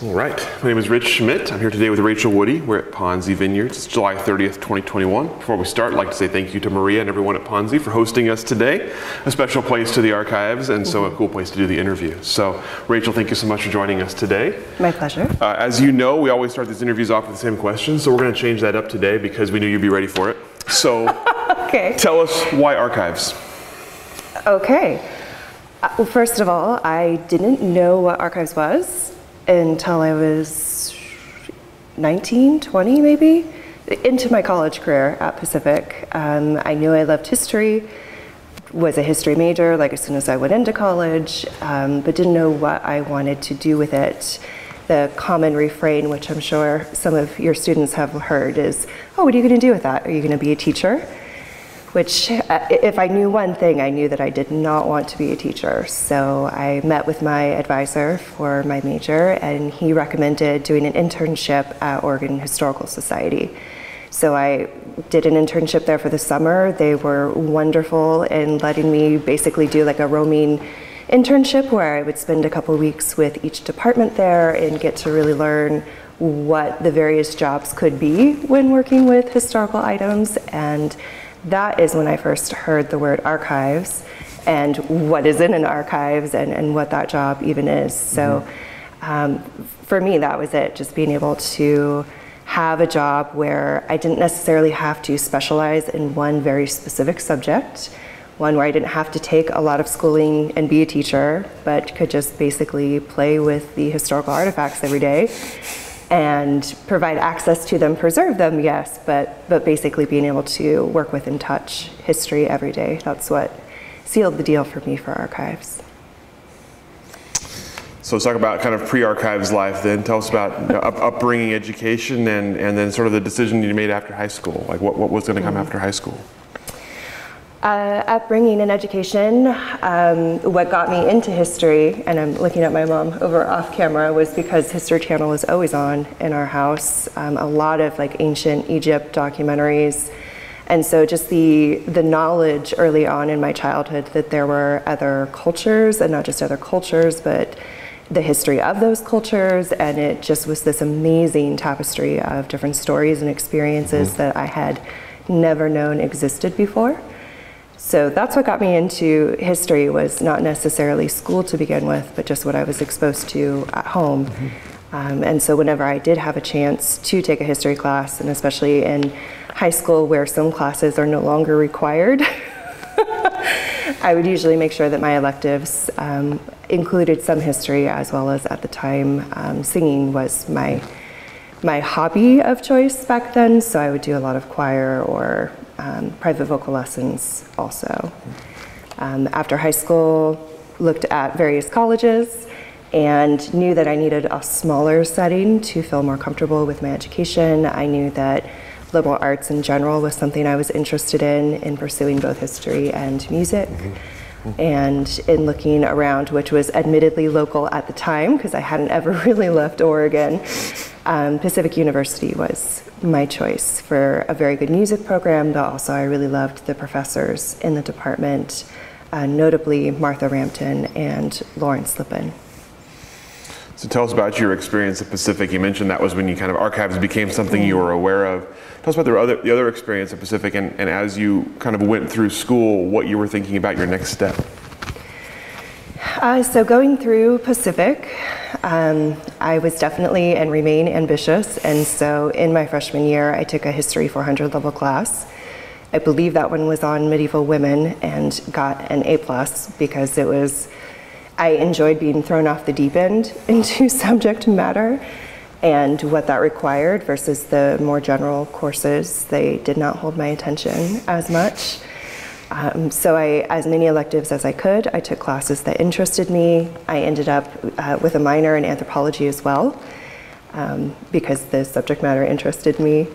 All right, my name is Rich Schmidt. I'm here today with Rachael Woody. We're at Ponzi Vineyards. It's July 30th, 2021. Before we start, I'd like to say thank you to Maria and everyone at Ponzi for hosting us today. A special place to the archives and so a cool place to do the interview. So, Rachael, thank you so much for joining us today. My pleasure. Uh, as you know, we always start these interviews off with the same question, so we're going to change that up today because we knew you'd be ready for it. So, Okay. tell us why archives? Okay. Uh, well, first of all, I didn't know what archives was until I was 19, 20 maybe, into my college career at Pacific. Um, I knew I loved history, was a history major like as soon as I went into college, um, but didn't know what I wanted to do with it. The common refrain, which I'm sure some of your students have heard, is, "Oh, what are you going to do with that? Are you going to be a teacher?" Which uh, if I knew one thing, I knew that I did not want to be a teacher. So I met with my advisor for my major, and he recommended doing an internship at Oregon Historical Society. So I did an internship there for the summer. They were wonderful in letting me basically do like a roaming internship where I would spend a couple weeks with each department there and get to really learn what the various jobs could be when working with historical items and that is when I first heard the word archives and what is in an archives and, and what that job even is. So um, for me, that was it, just being able to have a job where I didn't necessarily have to specialize in one very specific subject, one where I didn't have to take a lot of schooling and be a teacher, but could just basically play with the historical artifacts every day and provide access to them, preserve them, yes, but, but basically being able to work with and touch history every day. That's what sealed the deal for me for archives. So let's talk about kind of pre-archives life then. Tell us about up, upbringing, education, and, and then sort of the decision you made after high school. Like what, what was going to come mm-hmm. after high school? Uh, upbringing and education, um, what got me into history, and I'm looking at my mom over off camera, was because History Channel was always on in our house. Um, a lot of like ancient Egypt documentaries. And so just the, the knowledge early on in my childhood that there were other cultures, and not just other cultures, but the history of those cultures, and it just was this amazing tapestry of different stories and experiences that I had never known existed before. So that's what got me into history was not necessarily school to begin with, but just what I was exposed to at home. Um, and so whenever I did have a chance to take a history class, and especially in high school where some classes are no longer required, I would usually make sure that my electives um, included some history as well as at the time um, singing was my my hobby of choice back then. So I would do a lot of choir or um, private vocal lessons also. Um, after high school, looked at various colleges and knew that I needed a smaller setting to feel more comfortable with my education. I knew that liberal arts in general was something I was interested in, in pursuing both history and music. And in looking around, which was admittedly local at the time, because I hadn't ever really left Oregon, um, Pacific University was my choice for a very good music program, but also I really loved the professors in the department, uh, notably Martha Rampton and Lawrence Lipin. So tell us about your experience at Pacific. You mentioned that was when you kind of archives became something you were aware of. Tell us about the other, the other experience at Pacific and, and as you kind of went through school, what you were thinking about your next step. Uh, so going through Pacific, um, I was definitely and remain ambitious, and so in my freshman year, I took a History 400 level class. I believe that one was on medieval women, and got an A plus because it was. I enjoyed being thrown off the deep end into subject matter and what that required versus the more general courses. They did not hold my attention as much. Um, so I, as many electives as I could, I took classes that interested me. I ended up uh, with a minor in anthropology as well, um, because the subject matter interested me.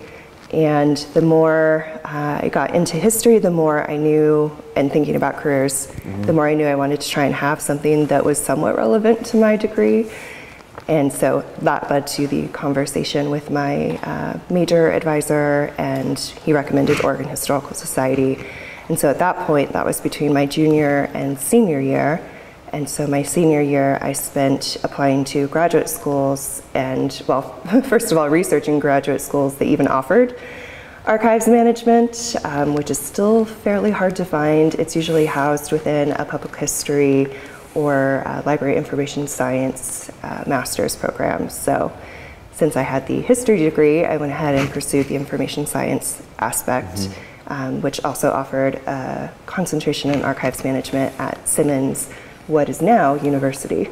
And the more uh, I got into history, the more I knew, and thinking about careers, the more I knew I wanted to try and have something that was somewhat relevant to my degree. And so that led to the conversation with my uh, major advisor, and he recommended Oregon Historical Society. And so at that point, that was between my junior and senior year, And so my senior year, I spent applying to graduate schools and, well, first of all, researching graduate schools that even offered archives management, um, which is still fairly hard to find. It's usually housed within a public history or uh, library information science uh, master's program. So since I had the history degree, I went ahead and pursued the information science aspect. Mm-hmm. Um, which also offered a concentration in archives management at Simmons what is now university.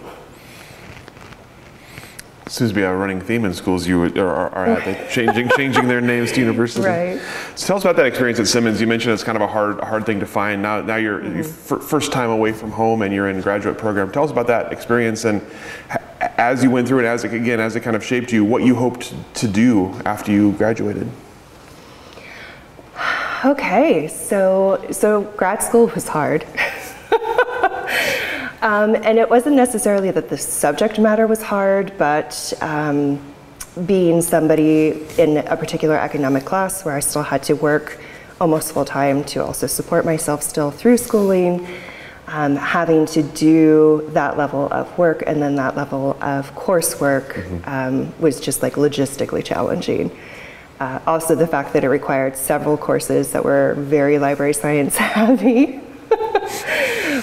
Seems to be a running theme in schools. You are, are at changing changing their names to university. Right. So tell us about that experience at Simmons. You mentioned it's kind of a hard hard thing to find. Now now you're, mm-hmm. you're first time away from home and you're in graduate program. Tell us about that experience and as you went through it, as it, again as it kind of shaped you, what you hoped to do after you graduated. Okay, so so grad school was hard. Um, and it wasn't necessarily that the subject matter was hard, but um, being somebody in a particular academic class where I still had to work almost full time to also support myself still through schooling, um, having to do that level of work and then that level of coursework mm-hmm. Um, was just like logistically challenging. Uh, also, the fact that it required several courses that were very library science heavy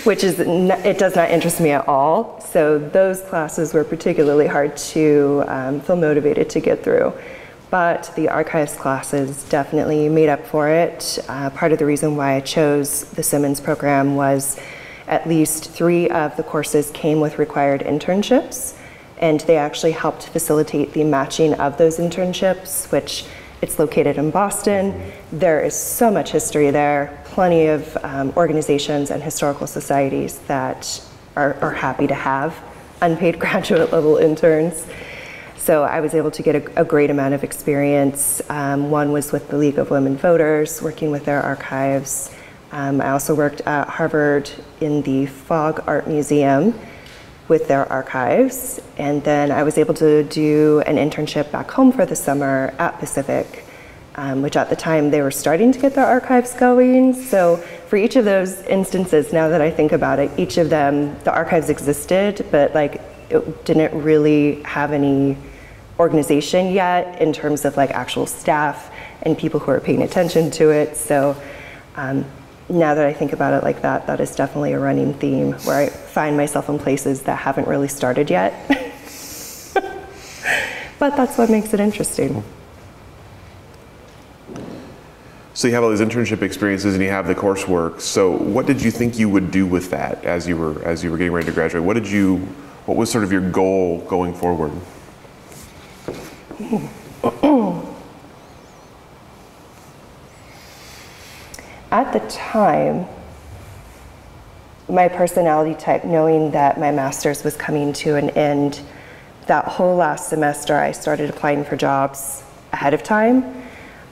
which is, it does not interest me at all. So those classes were particularly hard to um, feel motivated to get through. But the archives classes definitely made up for it. Uh, part of the reason why I chose the Simmons program was at least three of the courses came with required internships, and they actually helped facilitate the matching of those internships, which it's located in Boston. There is so much history there, plenty of um, organizations and historical societies that are, are, happy to have unpaid graduate level interns. So I was able to get a, a great amount of experience. Um, one was with the League of Women Voters, working with their archives. Um, I also worked at Harvard in the Fogg Art Museum with their archives. And then I was able to do an internship back home for the summer at Pacific, um, which at the time they were starting to get their archives going. So for each of those instances, now that I think about it, each of them, the archives existed, but like it didn't really have any organization yet in terms of like actual staff and people who are paying attention to it. So um, now that I think about it like that, that is definitely a running theme where I find myself in places that haven't really started yet. but that's what makes it interesting. So you have all these internship experiences and you have the coursework. So what did you think you would do with that as you were as you were getting ready to graduate? What did you what was sort of your goal going forward? at the time, my personality type, knowing that my master's was coming to an end, that whole last semester I started applying for jobs ahead of time,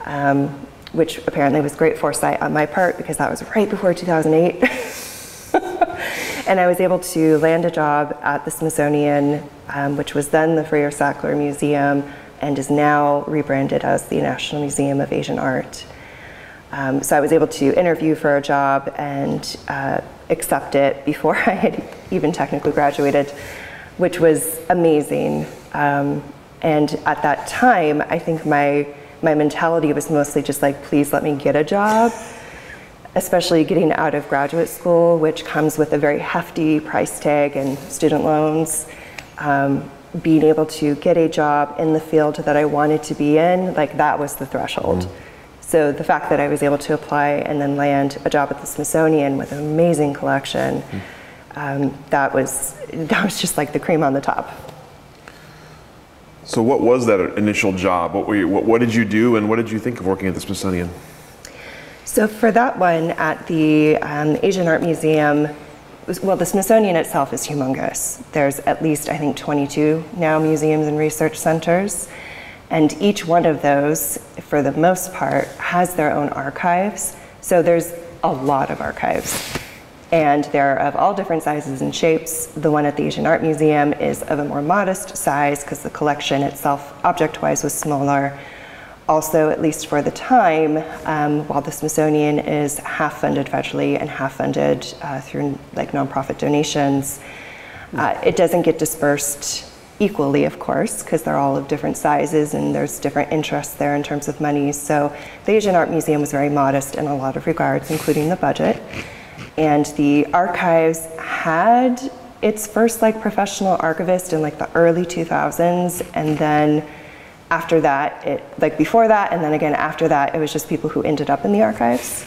um, which apparently was great foresight on my part because that was right before 2008. and I was able to land a job at the Smithsonian, um, which was then the Freer Sackler Museum and is now rebranded as the National Museum of Asian Art. Um, so I was able to interview for a job and uh, accept it before I had even technically graduated, which was amazing. Um, and at that time, I think my my mentality was mostly just like, please let me get a job, especially getting out of graduate school, which comes with a very hefty price tag and student loans. Um, being able to get a job in the field that I wanted to be in, like that was the threshold. Mm. So the fact that I was able to apply and then land a job at the Smithsonian with an amazing collection, um, that was that was just like the cream on the top. So what was that initial job? What, you, what, what did you do, and what did you think of working at the Smithsonian? So for that one at the um, Asian Art Museum, well, the Smithsonian itself is humongous. There's at least I think 22 now museums and research centers. And each one of those, for the most part, has their own archives. So there's a lot of archives. And they're of all different sizes and shapes. The one at the Asian Art Museum is of a more modest size because the collection itself, object wise, was smaller. also, at least for the time, um, while the Smithsonian is half funded federally and half funded uh, through like nonprofit donations, uh, it doesn't get dispersed equally, of course, because they're all of different sizes and there's different interests there in terms of money. So the Asian Art Museum was very modest in a lot of regards, including the budget. And the archives had its first like professional archivist in like the early 2000s, and then after that, it like before that, and then again after that, it was just people who ended up in the archives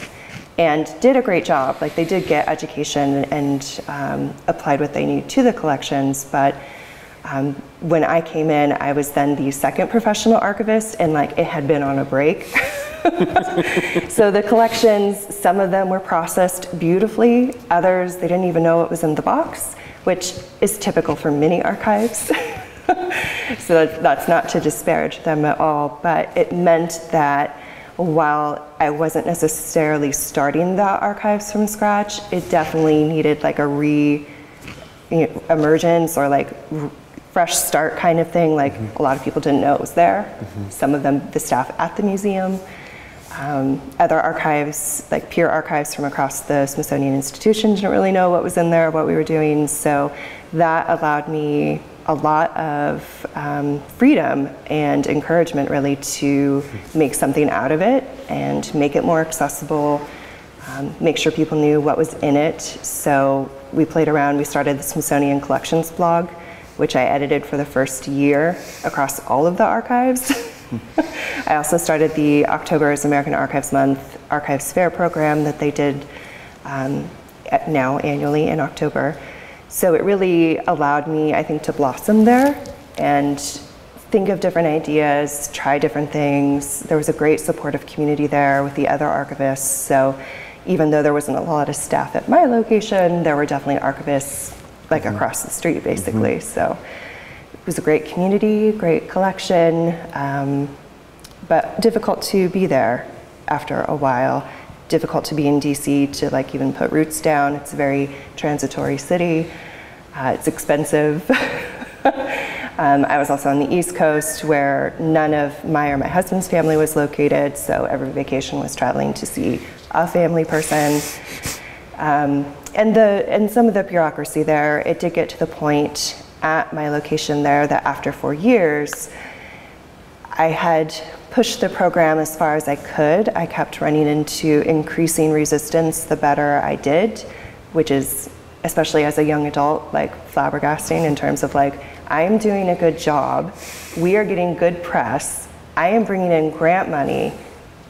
and did a great job. Like they did get education and um, applied what they need to the collections, but um, when I came in, I was then the second professional archivist, and like it had been on a break. so the collections, some of them were processed beautifully, others they didn't even know what was in the box, which is typical for many archives. so that's not to disparage them at all, but it meant that while I wasn't necessarily starting the archives from scratch, it definitely needed like a re you know, emergence or like fresh start kind of thing. Like mm-hmm. a lot of people didn't know it was there. Mm-hmm. Some of them, the staff at the museum, um, other archives, like peer archives from across the Smithsonian Institution, didn't really know what was in there, what we were doing. So that allowed me a lot of um, freedom and encouragement, really, to make something out of it and make it more accessible. Um, make sure people knew what was in it. So we played around. We started the Smithsonian Collections blog, which I edited for the first year across all of the archives. I also started the October October's American Archives Month Archives Fair program that they did um, now annually in October. So it really allowed me, I think, to blossom there and think of different ideas, try different things. There was a great supportive community there with the other archivists. So even though there wasn't a lot of staff at my location, there were definitely archivists like mm-hmm. across the street, basically. Mm-hmm. So it was a great community, great collection, um, but difficult to be there after a while. Difficult to be in DC to like even put roots down. It's a very transitory city. Uh, it's expensive. um, I was also on the East Coast where none of my or my husband's family was located, so every vacation was traveling to see a family person. Um, and the and some of the bureaucracy there, it did get to the point at my location there that after four years, I had pushed the program as far as I could. I kept running into increasing resistance the better I did, which is especially as a young adult, like flabbergasting in terms of like, I am doing a good job. We are getting good press. I am bringing in grant money.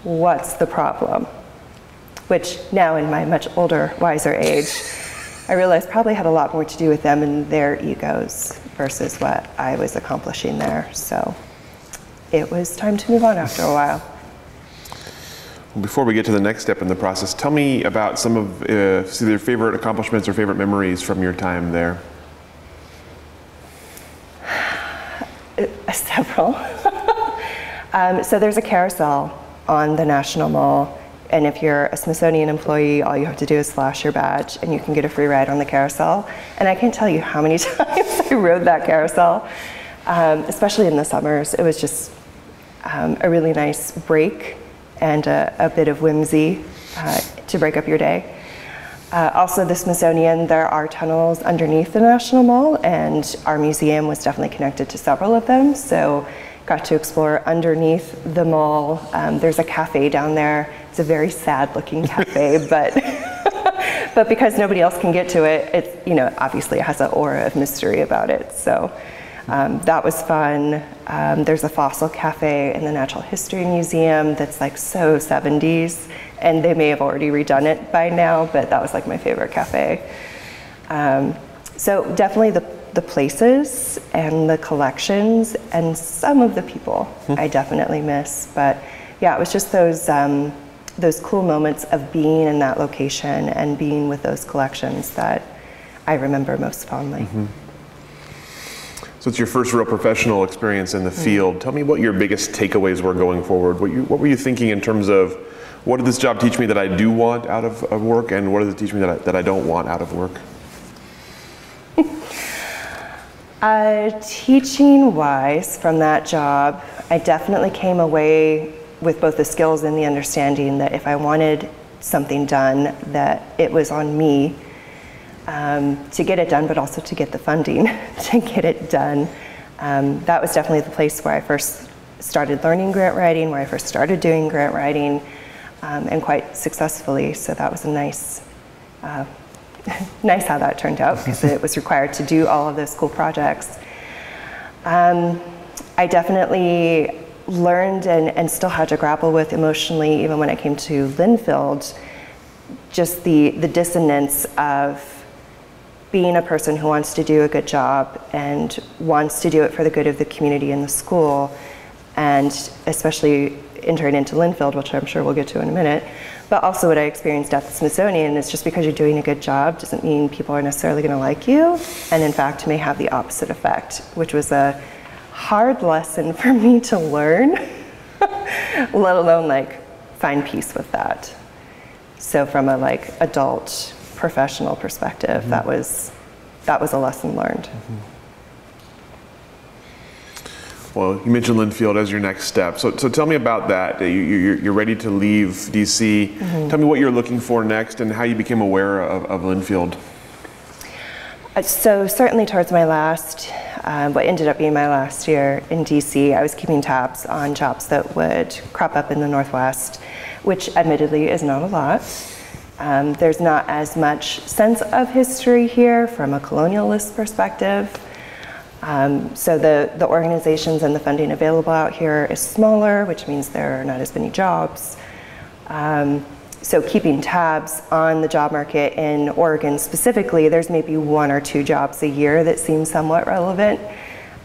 What's the problem? Which now in my much older, wiser age, I realized probably had a lot more to do with them and their egos versus what I was accomplishing there. So it was time to move on after a while. Before we get to the next step in the process, tell me about some of uh, either favorite accomplishments or favorite memories from your time there. Several. um, so there's a carousel on the National Mall and if you're a Smithsonian employee, all you have to do is flash your badge and you can get a free ride on the carousel. And I can't tell you how many times I rode that carousel, um, especially in the summers. It was just um, a really nice break and a, a bit of whimsy uh, to break up your day. Uh, also, the Smithsonian, there are tunnels underneath the National Mall, and our museum was definitely connected to several of them. So got to explore underneath the mall. Um, there's a cafe down there. It's a very sad looking cafe, but but because nobody else can get to it, it you know obviously it has an aura of mystery about it. So um, that was fun. Um, there's a fossil cafe in the Natural History Museum that's like so 70s, and they may have already redone it by now, but that was like my favorite cafe. Um, so definitely the the places and the collections and some of the people hmm. I definitely miss. But yeah, it was just those um, those cool moments of being in that location and being with those collections that I remember most fondly. Mm-hmm. So it's your first real professional experience in the mm-hmm. field. Tell me what your biggest takeaways were going forward. What, you, what were you thinking in terms of what did this job teach me that I do want out of, of work, and what does it teach me that I, that I don't want out of work? Uh, teaching wise from that job, I definitely came away with both the skills and the understanding that if I wanted something done, that it was on me um, to get it done, but also to get the funding to get it done. Um, that was definitely the place where I first started learning grant writing, where I first started doing grant writing, um, and quite successfully. So that was a nice, uh, nice how that turned out because it was required to do all of those cool projects. Um, I definitely learned and, and still had to grapple with emotionally, even when I came to Linfield, just the, the dissonance of being a person who wants to do a good job and wants to do it for the good of the community and the school, and especially entering into Linfield, which I'm sure we'll get to in a minute, but also what I experienced at the Smithsonian is just because you're doing a good job doesn't mean people are necessarily going to like you, and in fact may have the opposite effect, which was a hard lesson for me to learn, let alone like find peace with that. So from a like adult professional perspective, mm-hmm. that was that was a lesson learned. Mm-hmm. Well, you mentioned Linfield as your next step. So, so tell me about that. You, are ready to leave DC. Mm-hmm. Tell me what you're looking for next and how you became aware of, of Linfield. Uh, so, certainly towards my last, uh, what ended up being my last year in DC, I was keeping tabs on jobs that would crop up in the Northwest, which admittedly is not a lot. Um, there's not as much sense of history here from a colonialist perspective. Um, so the, the organizations and the funding available out here is smaller, which means there are not as many jobs. Um, so keeping tabs on the job market in Oregon specifically, there's maybe one or two jobs a year that seem somewhat relevant,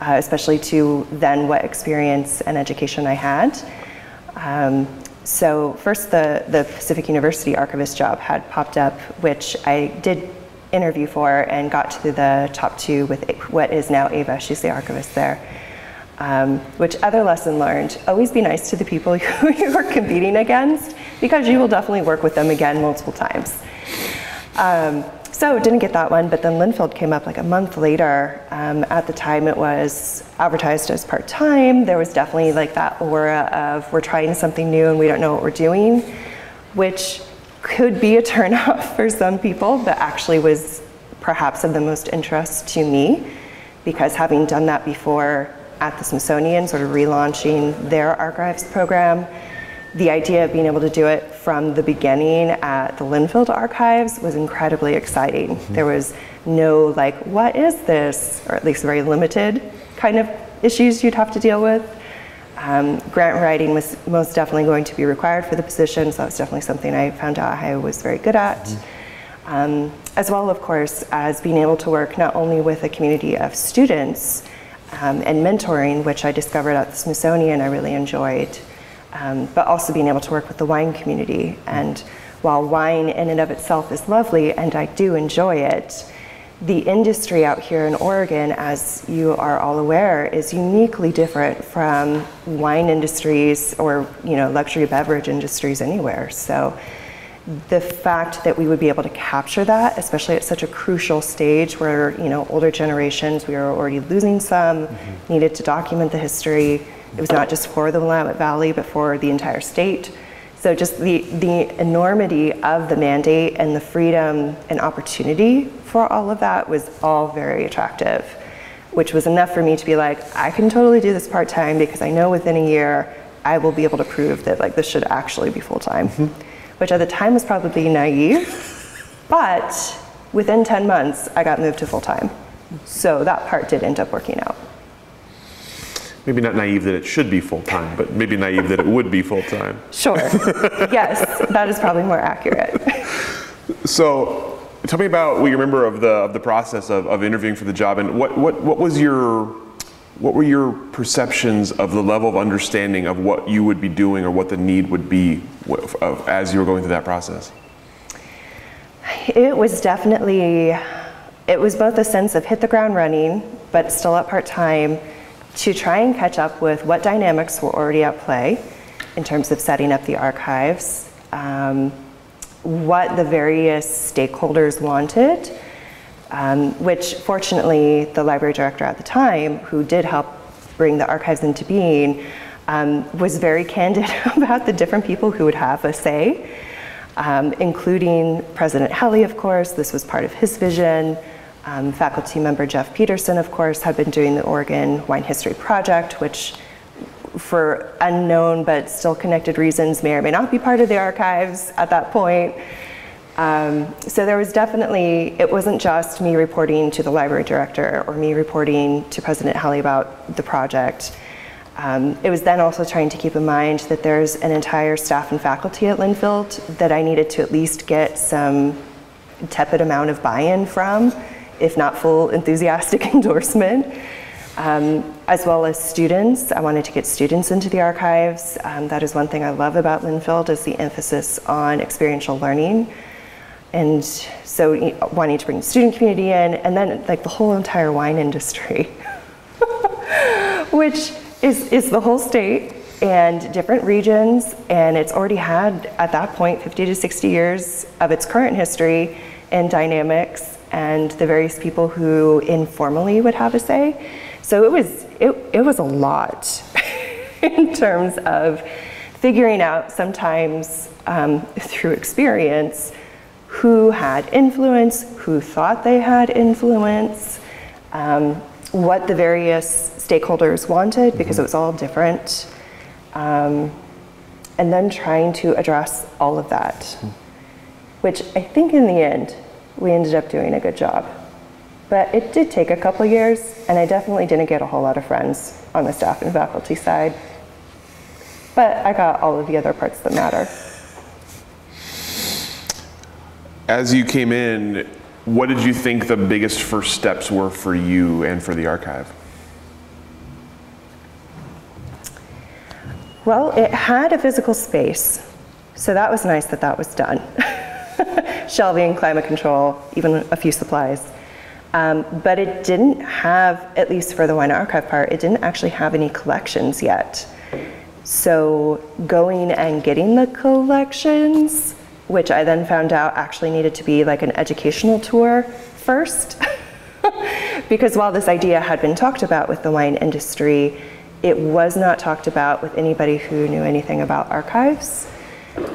uh, especially to then what experience and education I had. Um, so first the, the Pacific University archivist job had popped up, which I did interview for and got to the top two with what is now Ava. She's the archivist there. Um, which other lesson learned, always be nice to the people who you are competing against because you will definitely work with them again multiple times. Um, so didn't get that one, but then Linfield came up like a month later. Um, at the time it was advertised as part-time. There was definitely like that aura of we're trying something new and we don't know what we're doing, which could be a turnoff for some people, but actually was perhaps of the most interest to me because having done that before at the Smithsonian, sort of relaunching their archives program, the idea of being able to do it from the beginning at the Linfield Archives was incredibly exciting. Mm-hmm. There was no like, what is this? Or at least very limited kind of issues you'd have to deal with. Um, grant writing was most definitely going to be required for the position, so that was definitely something I found out I was very good at. Mm-hmm. Um, as well, of course, as being able to work not only with a community of students um, and mentoring, which I discovered at the Smithsonian, I really enjoyed, um, but also being able to work with the wine community. And while wine in and of itself is lovely, and I do enjoy it, the industry out here in Oregon, as you are all aware, is uniquely different from wine industries or you know luxury beverage industries anywhere. So the fact that we would be able to capture that, especially at such a crucial stage where you know older generations, we were already losing some, mm-hmm. needed to document the history. It was not just for the Willamette Valley, but for the entire state. So just the, the enormity of the mandate and the freedom and opportunity for all of that was all very attractive, which was enough for me to be like, I can totally do this part time because I know within a year I will be able to prove that like this should actually be full time, mm-hmm. Which at the time was probably naive, but within 10 months I got moved to full time. So that part did end up working out maybe not naive that it should be full time, but maybe naive that it would be full time. Sure. yes, that is probably more accurate. so, tell me about what you remember of the of the process of, of interviewing for the job, and what what what was your what were your perceptions of the level of understanding of what you would be doing or what the need would be of, as you were going through that process? It was definitely, it was both a sense of hit the ground running, but still at part time, to try and catch up with what dynamics were already at play in terms of setting up the archives, um, what the various stakeholders wanted, um, which fortunately the library director at the time, who did help bring the archives into being, um, was very candid about the different people who would have a say, um, including President Hellie, of course. This was part of his vision. Um, faculty member Jeff Peterson, of course, had been doing the Oregon Wine History Project, which for unknown but still connected reasons may or may not be part of the archives at that point. Um, so there was definitely, it wasn't just me reporting to the library director or me reporting to President Hellie about the project. Um, it was then also trying to keep in mind that there's an entire staff and faculty at Linfield that I needed to at least get some tepid amount of buy-in from, if not full enthusiastic endorsement. Um, as well as students. I wanted to get students into the archives. Um, that is one thing I love about Linfield is the emphasis on experiential learning. And so wanting to bring the student community in and then like the whole entire wine industry, which is, is the whole state and different regions. And it's already had at that point 50 to 60 years of its current history and dynamics and the various people who informally would have a say. So it was, it, it was a lot in terms of figuring out sometimes um, through experience who had influence, who thought they had influence, um, what the various stakeholders wanted, because mm-hmm. it was all different, um, and then trying to address all of that, mm-hmm. which I think in the end, we ended up doing a good job. But it did take a couple years, and I definitely didn't get a whole lot of friends on the staff and faculty side. But I got all of the other parts that matter. As you came in, what did you think the biggest first steps were for you and for the archive? Well, it had a physical space, so that was nice that that was done. Shelving, climate control, even a few supplies. Um, but it didn't have, at least for the wine archive part, it didn't actually have any collections yet. So going and getting the collections, which I then found out actually needed to be like an educational tour first. because while this idea had been talked about with the wine industry, it was not talked about with anybody who knew anything about archives.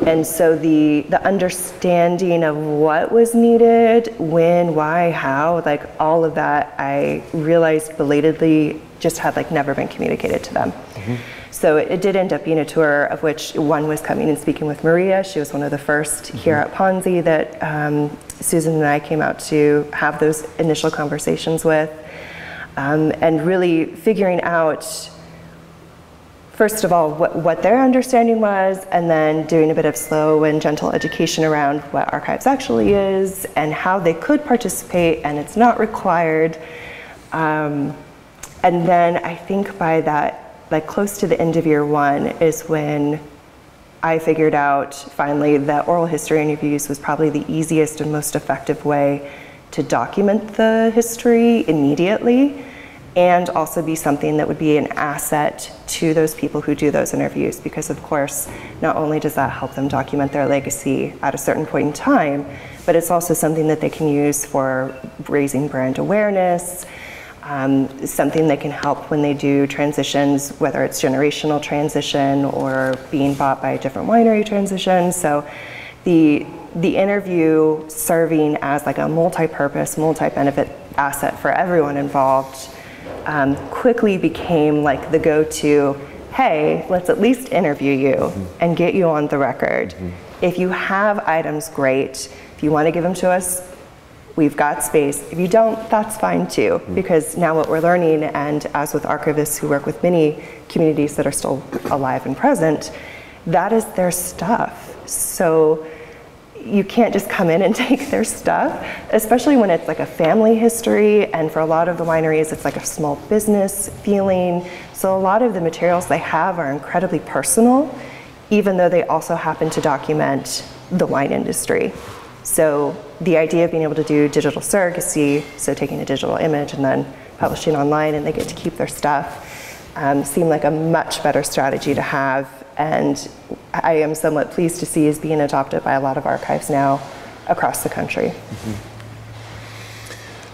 And so the, the understanding of what was needed, when, why, how, like all of that, I realized belatedly just had like never been communicated to them. Mm-hmm. So it, it, did end up being a tour of which one was coming and speaking with Maria. She was one of the 1st mm-hmm. here at Ponzi that um, Susan and I came out to have those initial conversations with. Um, and really figuring out first of all, what, what their understanding was, and then doing a bit of slow and gentle education around what archives actually is and how they could participate, and it's not required. Um, and then I think by that, like close to the end of year one, is when I figured out finally that oral history interviews was probably the easiest and most effective way to document the history immediately and also be something that would be an asset to those people who do those interviews because of course not only does that help them document their legacy at a certain point in time but it's also something that they can use for raising brand awareness um, something that can help when they do transitions whether it's generational transition or being bought by a different winery transition so the the interview serving as like a multi-purpose multi-benefit asset for everyone involved um, quickly became like the go-to hey let's at least interview you mm-hmm. and get you on the record mm-hmm. if you have items great if you want to give them to us we've got space if you don't that's fine too mm-hmm. because now what we're learning and as with archivists who work with many communities that are still alive and present that is their stuff so you can't just come in and take their stuff, especially when it's like a family history. And for a lot of the wineries, it's like a small business feeling. So a lot of the materials they have are incredibly personal, even though they also happen to document the wine industry. So the idea of being able to do digital surrogacy, so taking a digital image and then publishing online and they get to keep their stuff, um, seemed like a much better strategy to have and I am somewhat pleased to see is being adopted by a lot of archives now across the country. Mm-hmm.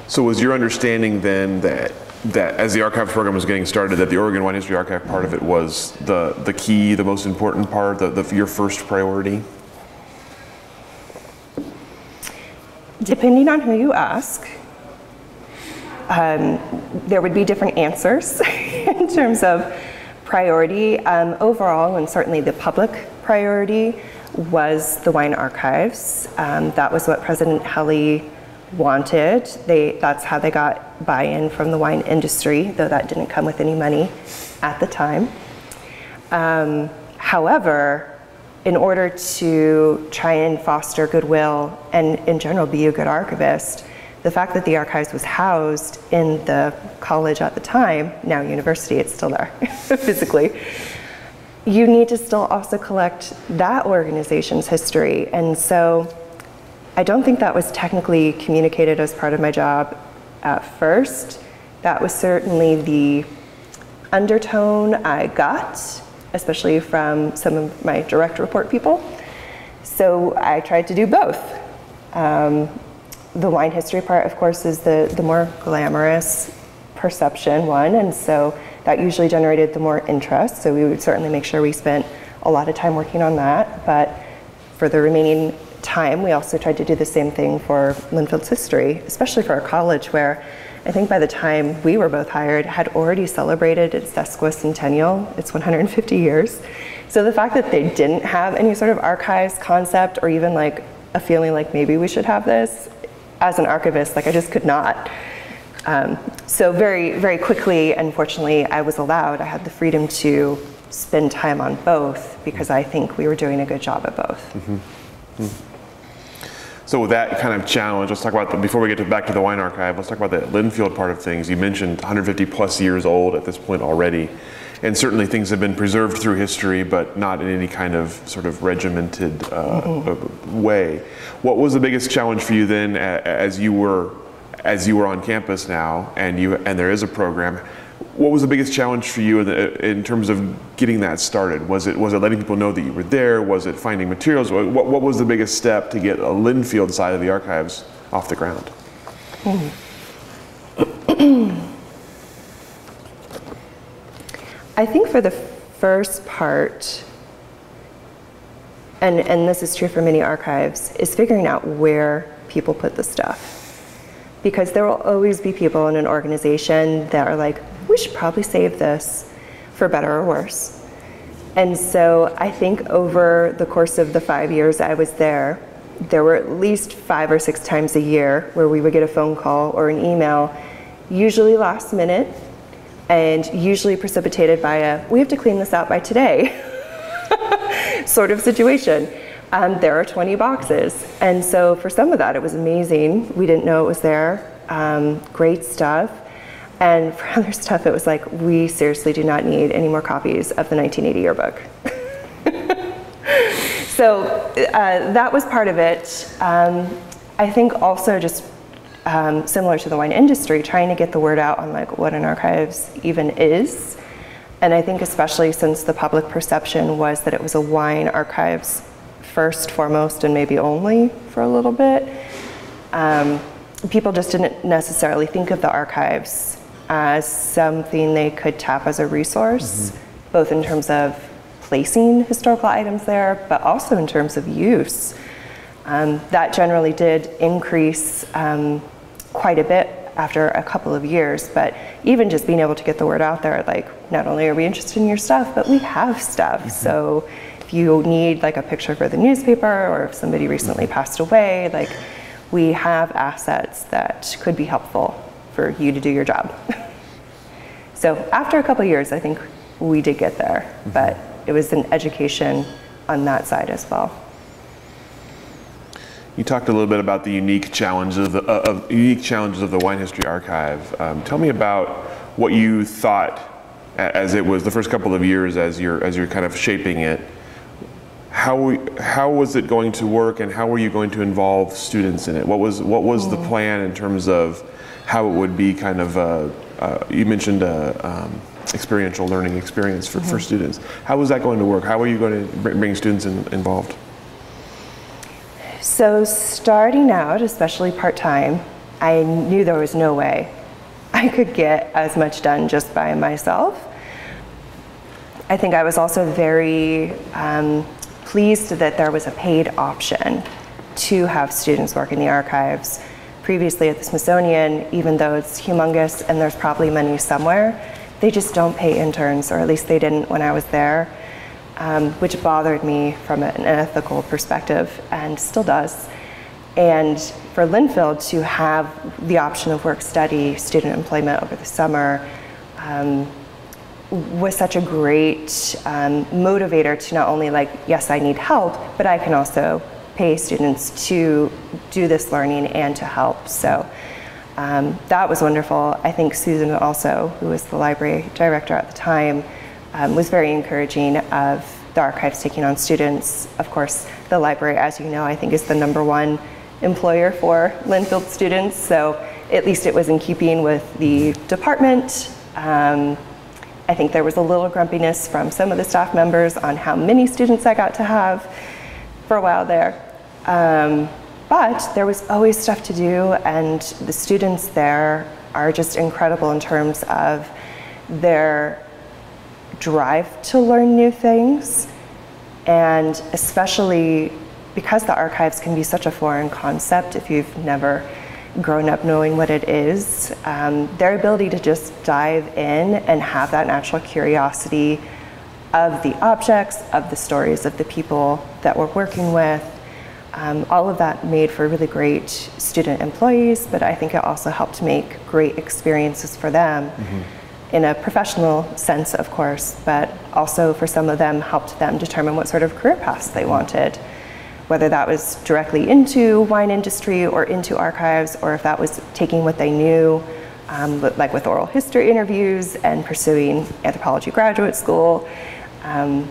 So was your understanding then that that as the archives program was getting started, that the Oregon Wine History Archive part of it was the, the key, the most important part, the, the, your first priority? Depending on who you ask, um, there would be different answers in terms of priority. Um, overall, and certainly the public priority, was the wine archives. Um, that was what President Hellie wanted. They, that's how they got buy-in from the wine industry, though that didn't come with any money at the time. Um, however, in order to try and foster goodwill and in general be a good archivist, the fact that the archives was housed in the college at the time, now university, it's still there physically, you need to still also collect that organization's history. And so I don't think that was technically communicated as part of my job at first. That was certainly the undertone I got, especially from some of my direct report people. So I tried to do both. Um, the wine history part, of course, is the, the more glamorous perception one, and so that usually generated the more interest. So we would certainly make sure we spent a lot of time working on that. But for the remaining time, we also tried to do the same thing for Linfield's history, especially for our college, where I think by the time we were both hired, had already celebrated its sesquicentennial, its 150 years. So the fact that they didn't have any sort of archives concept or even like a feeling like maybe we should have this, as an archivist, like I just could not. Um, so very, very quickly, unfortunately, I was allowed, I had the freedom to spend time on both because I think we were doing a good job at both. Mm-hmm. Mm-hmm. So with that kind of challenge, let's talk about, the, before we get to, back to the wine archive, let's talk about the Linfield part of things. You mentioned 150 plus years old at this point already. And certainly things have been preserved through history, but not in any kind of sort of regimented uh, mm-hmm. way. What was the biggest challenge for you then as you were as you were on campus now and you and there is a program? What was the biggest challenge for you in, the, in, terms of getting that started? Was it was it letting people know that you were there? Was it finding materials? What, what was the biggest step to get a Linfield side of the archives off the ground? I think for the first part, and, and this is true for many archives, is figuring out where people put the stuff. Because there will always be people in an organization that are like, we should probably save this for better or worse. And so I think over the course of the five years I was there, there were at least five or six times a year where we would get a phone call or an email, usually last minute, and usually precipitated by a, we have to clean this out by today sort of situation. Um, there are 20 boxes. And so for some of that, it was amazing. We didn't know it was there. Um, great stuff. And for other stuff, it was like, we seriously do not need any more copies of the 1980 yearbook. so uh, that was part of it. Um, I think also just um, similar to the wine industry, trying to get the word out on like what an archives even is. And I think especially since the public perception was that it was a wine archives first, foremost, and maybe only for a little bit, um, people just didn't necessarily think of the archives as something they could tap as a resource, mm-hmm. both in terms of placing historical items there, but also in terms of use. Um, that generally did increase um, quite a bit after a couple of years, but even just being able to get the word out there, like not only are we interested in your stuff, but we have stuff. Mm-hmm. So if you need like a picture for the newspaper or if somebody recently mm-hmm. passed away, like we have assets that could be helpful for you to do your job. so after a couple of years, I think we did get there, mm-hmm. but it was an education on that side as well. You talked a little bit about the unique challenges of the, uh, of, unique challenges of the Wine History Archive. Um, tell me about what you thought as it was the first couple of years as you're as you're kind of shaping it. How how was it going to work, and how were you going to involve students in it? What was what was the mm. plan in terms of how it would be kind of uh, uh, you mentioned a um, experiential learning experience for, mm-hmm. for students. How was that going to work? How are you going to bring students in, involved? So, starting out, especially part time, I knew there was no way I could get as much done just by myself. I think I was also very um, pleased that there was a paid option to have students work in the archives. Previously at the Smithsonian, even though it's humongous and there's probably money somewhere, they just don't pay interns, or at least they didn't when I was there, um, which bothered me from an ethical perspective and still does. And for Linfield to have the option of work study, student employment over the summer, um, was such a great um, motivator to not only like, yes, I need help, but I can also pay students to do this learning and to help. So um, that was wonderful. I think Susan also, who was the library director at the time, um, was very encouraging of the archives taking on students. Of course, the library, as you know, I think is the number one employer for Linfield students. So at least it was in keeping with the department. Um, I think there was a little grumpiness from some of the staff members on how many students I got to have for a while there. Um, but there was always stuff to do, and the students there are just incredible in terms of their drive to learn new things, and especially because the archives can be such a foreign concept if you've never grown up knowing what it is, um, their ability to just dive in and have that natural curiosity of the objects, of the stories of the people that we're working with. Um, all of that made for really great student employees, but I think it also helped make great experiences for them mm-hmm. in a professional sense, of course, but also for some of them helped them determine what sort of career paths they wanted whether that was directly into wine industry or into archives, or if that was taking what they knew, um, like with oral history interviews and pursuing anthropology graduate school. Um,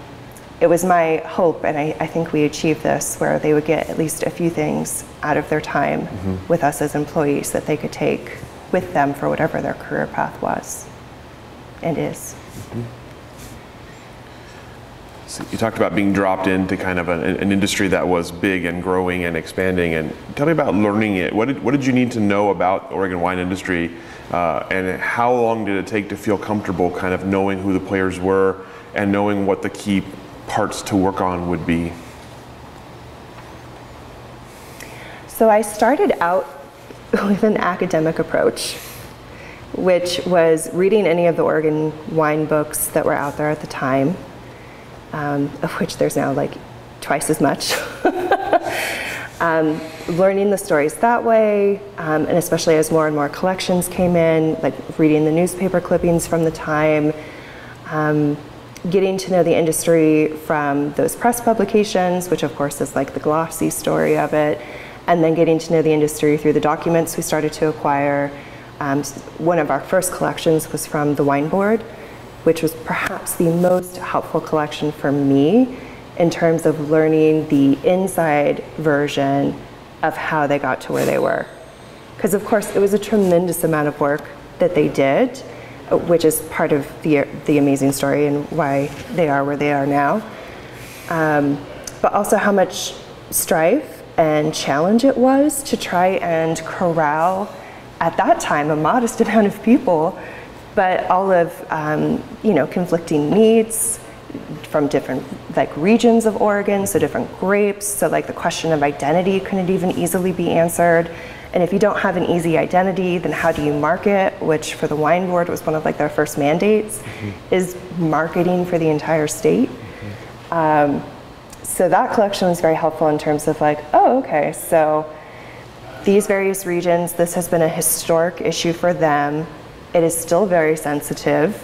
it was my hope, and I, I, think we achieved this, where they would get at least a few things out of their time mm-hmm. with us as employees that they could take with them for whatever their career path was and is. Mm-hmm. You talked about being dropped into kind of an, an, industry that was big and growing and expanding. And tell me about learning it. What did, what did you need to know about Oregon wine industry, uh, and how long did it take to feel comfortable, kind of knowing who the players were and knowing what the key parts to work on would be? So I started out with an academic approach, which was reading any of the Oregon wine books that were out there at the time um, of which there's now like twice as much. um, learning the stories that way, um, and especially as more and more collections came in, like reading the newspaper clippings from the time, um, getting to know the industry from those press publications, which of course is like the glossy story of it, and then getting to know the industry through the documents we started to acquire. Um, one of our first collections was from the Wine Board, which was perhaps the most helpful collection for me in terms of learning the inside version of how they got to where they were. Because, of course, it was a tremendous amount of work that they did, which is part of the, the amazing story and why they are where they are now. Um, but also how much strife and challenge it was to try and corral, at that time, a modest amount of people but all of um, you know conflicting needs from different like regions of Oregon, so different grapes. So like the question of identity couldn't even easily be answered. And if you don't have an easy identity, then how do you market? Which for the wine board was one of like their first mandates, mm-hmm. is marketing for the entire state. Mm-hmm. Um, so that collection was very helpful in terms of like, oh, okay, so these various regions, this has been a historic issue for them. It is still very sensitive.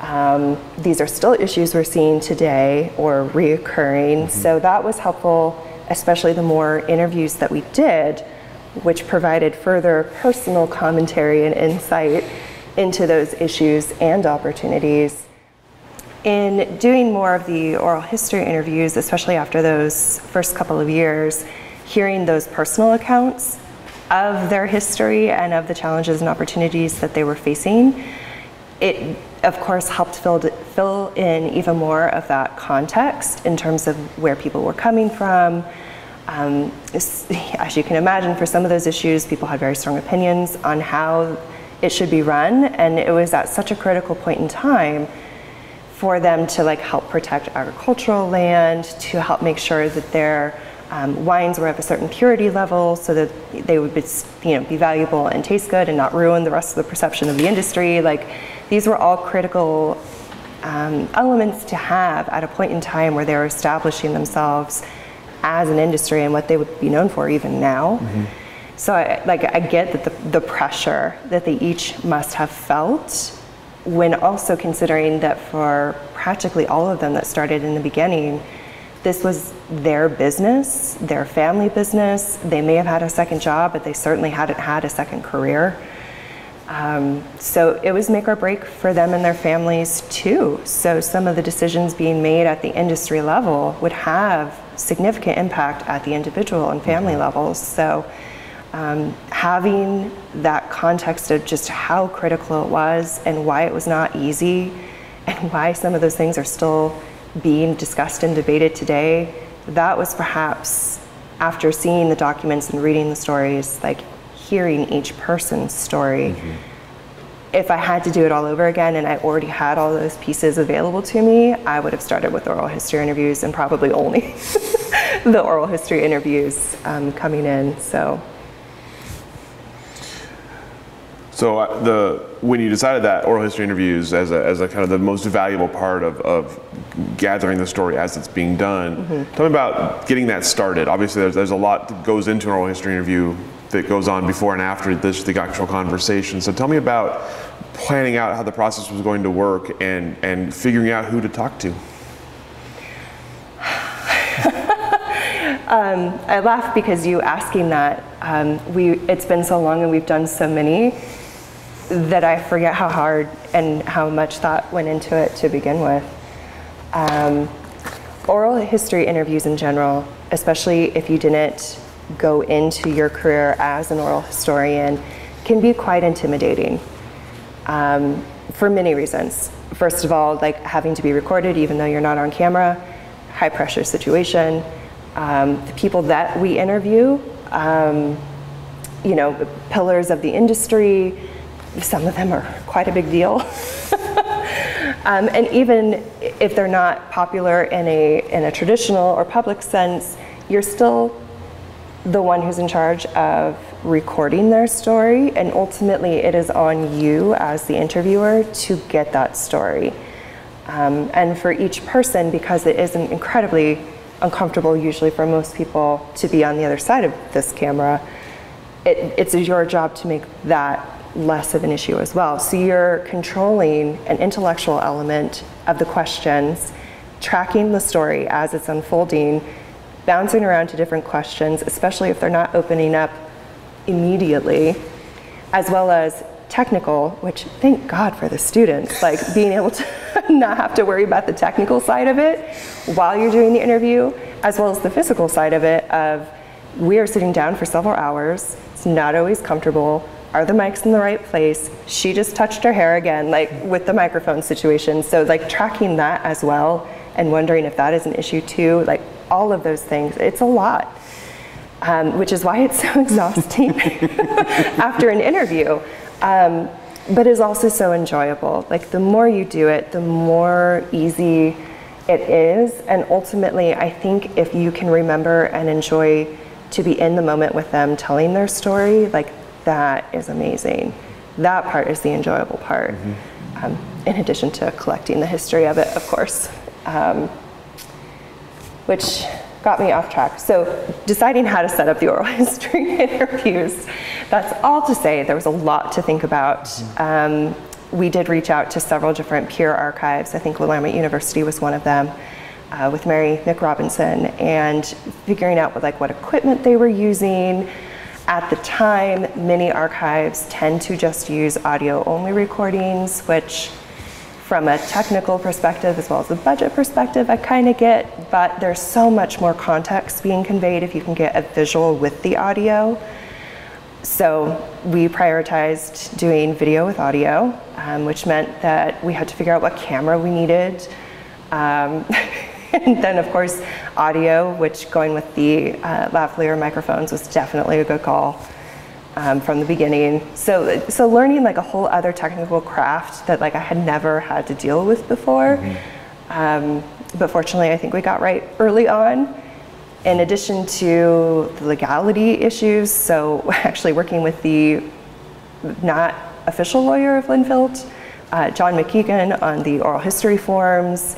Um, these are still issues we're seeing today or reoccurring. Mm-hmm. So that was helpful, especially the more interviews that we did, which provided further personal commentary and insight into those issues and opportunities. In doing more of the oral history interviews, especially after those first couple of years, hearing those personal accounts of their history and of the challenges and opportunities that they were facing, it of course helped fill, fill in even more of that context in terms of where people were coming from. Um, as you can imagine, for some of those issues, people had very strong opinions on how it should be run. And it was at such a critical point in time for them to like help protect agricultural land, to help make sure that their um, wines were of a certain purity level so that they would be, you know, be valuable and taste good and not ruin the rest of the perception of the industry. Like these were all critical um, elements to have at a point in time where they were establishing themselves as an industry and what they would be known for even now. Mm-hmm. So I, like I get that the, the pressure that they each must have felt when also considering that for practically all of them that started in the beginning, this was their business, their family business. They may have had a second job, but they certainly hadn't had a second career. Um, so it was make or break for them and their families too. So some of the decisions being made at the industry level would have significant impact at the individual and family levels. So um, having that context of just how critical it was and why it was not easy and why some of those things are still being discussed and debated today, that was perhaps after seeing the documents and reading the stories, like hearing each person's story. Mm-hmm. If I had to do it all over again and I already had all those pieces available to me, I would have started with oral history interviews and probably only the oral history interviews um, coming in. So So uh, the when you decided that oral history interviews as a, as a kind of the most valuable part of, of gathering the story as it's being done, mm-hmm. tell me about getting that started. Obviously, there's, there's a lot that goes into an oral history interview that goes on before and after this, the actual conversation. So tell me about planning out how the process was going to work and, and figuring out who to talk to. um, I laugh because you asking that. Um, we it's been so long and we've done so many that I forget how hard and how much thought went into it to begin with. Um, oral history interviews in general, especially if you didn't go into your career as an oral historian, can be quite intimidating um, for many reasons. First of all, like having to be recorded even though you're not on camera, high pressure situation. Um, the people that we interview, um, you know, pillars of the industry, some of them are quite a big deal. um, and even if they're not popular in a, in a traditional or public sense, you're still the one who's in charge of recording their story, and ultimately it is on you as the interviewer to get that story. Um, and for each person, because it is incredibly uncomfortable, usually for most people, to be on the other side of this camera, it, it's your job to make that less of an issue as well. So you're controlling an intellectual element of the questions, tracking the story as it's unfolding, bouncing around to different questions, especially if they're not opening up immediately, as well as technical, which thank God for the students, like being able to not have to worry about the technical side of it while you're doing the interview, as well as the physical side of it of we are sitting down for several hours. It's not always comfortable are the mics in the right place? She just touched her hair again, like with the microphone situation. So like tracking that as well and wondering if that is an issue too, like all of those things, it's a lot. Um, which is why it's so exhausting after an interview. Um, but is also so enjoyable. Like the more you do it, the more easy it is. And ultimately, I think if you can remember and enjoy to be in the moment with them telling their story, like that is amazing. That part is the enjoyable part, mm-hmm. um, in addition to collecting the history of it, of course, um, which got me off track. So, deciding how to set up the oral history interviews, that's all to say there was a lot to think about. Um, we did reach out to several different peer archives. I think Willamette University was one of them. Uh, with Mary McRobinson and figuring out what, like what equipment they were using, at the time, many archives tend to just use audio only recordings, which, from a technical perspective as well as a budget perspective, I kind of get, but there's so much more context being conveyed if you can get a visual with the audio. So we prioritized doing video with audio, um, which meant that we had to figure out what camera we needed. Um, and then, of course, audio, which going with the uh, lavalier microphones was definitely a good call. Um, from the beginning. So, so learning like a whole other technical craft that like I had never had to deal with before. Um, but fortunately, I think we got right early on. In addition to the legality issues, so actually working with the not official lawyer of Linfield, uh, John McKeegan on the oral history forms,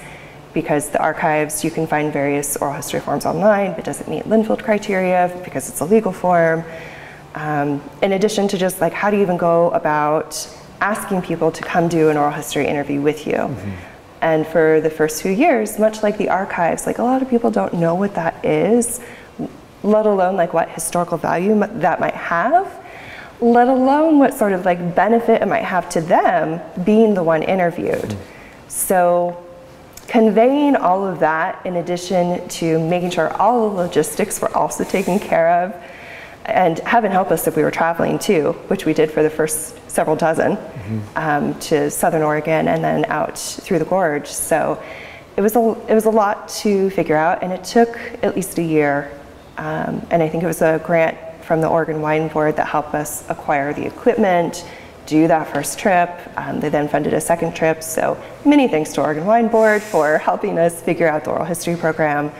because the archives, you can find various oral history forms online, but doesn't meet Linfield criteria because it's a legal form. Um, in addition to just like, how do you even go about asking people to come do an oral history interview with you? And for the first few years, much like the archives, like a lot of people don't know what that is, let alone like what historical value m- that might have, let alone what sort of like benefit it might have to them being the one interviewed. So conveying all of that in addition to making sure all the logistics were also taken care of and heaven help us if we were traveling too which we did for the first several dozen um, to southern oregon and then out through the gorge so it was a, it was a lot to figure out and it took at least a year um, and i think it was a grant from the oregon wine board that helped us acquire the equipment do that first trip. Um, they then funded a second trip. So many thanks to Oregon Wine Board for helping us figure out the oral history program,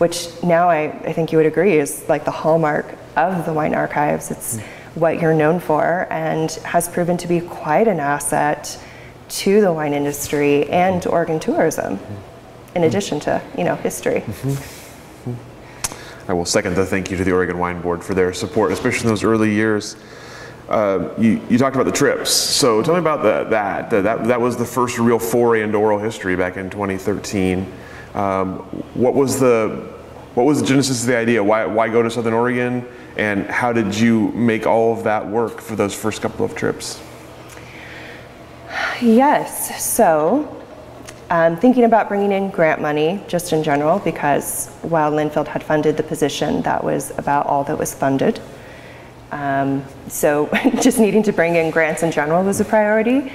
which now I, I think you would agree is like the hallmark of the wine archives. It's hmm. what you're known for and has proven to be quite an asset to the wine industry and hmm. to Oregon tourism, hmm. in addition to you know history. I will second the thank you to the Oregon Wine Board for their support, especially in those early years. Uh, you, you talked about the trips, so tell me about the, that. The, that. That was the first real foray into oral history back in 2013. Um, what was the what was the genesis of the idea? Why, why go to Southern Oregon, and how did you make all of that work for those first couple of trips? Yes. So, thinking about bringing in grant money just in general, because while Linfield had funded the position, that was about all that was funded. Um, so, just needing to bring in grants in general was a priority.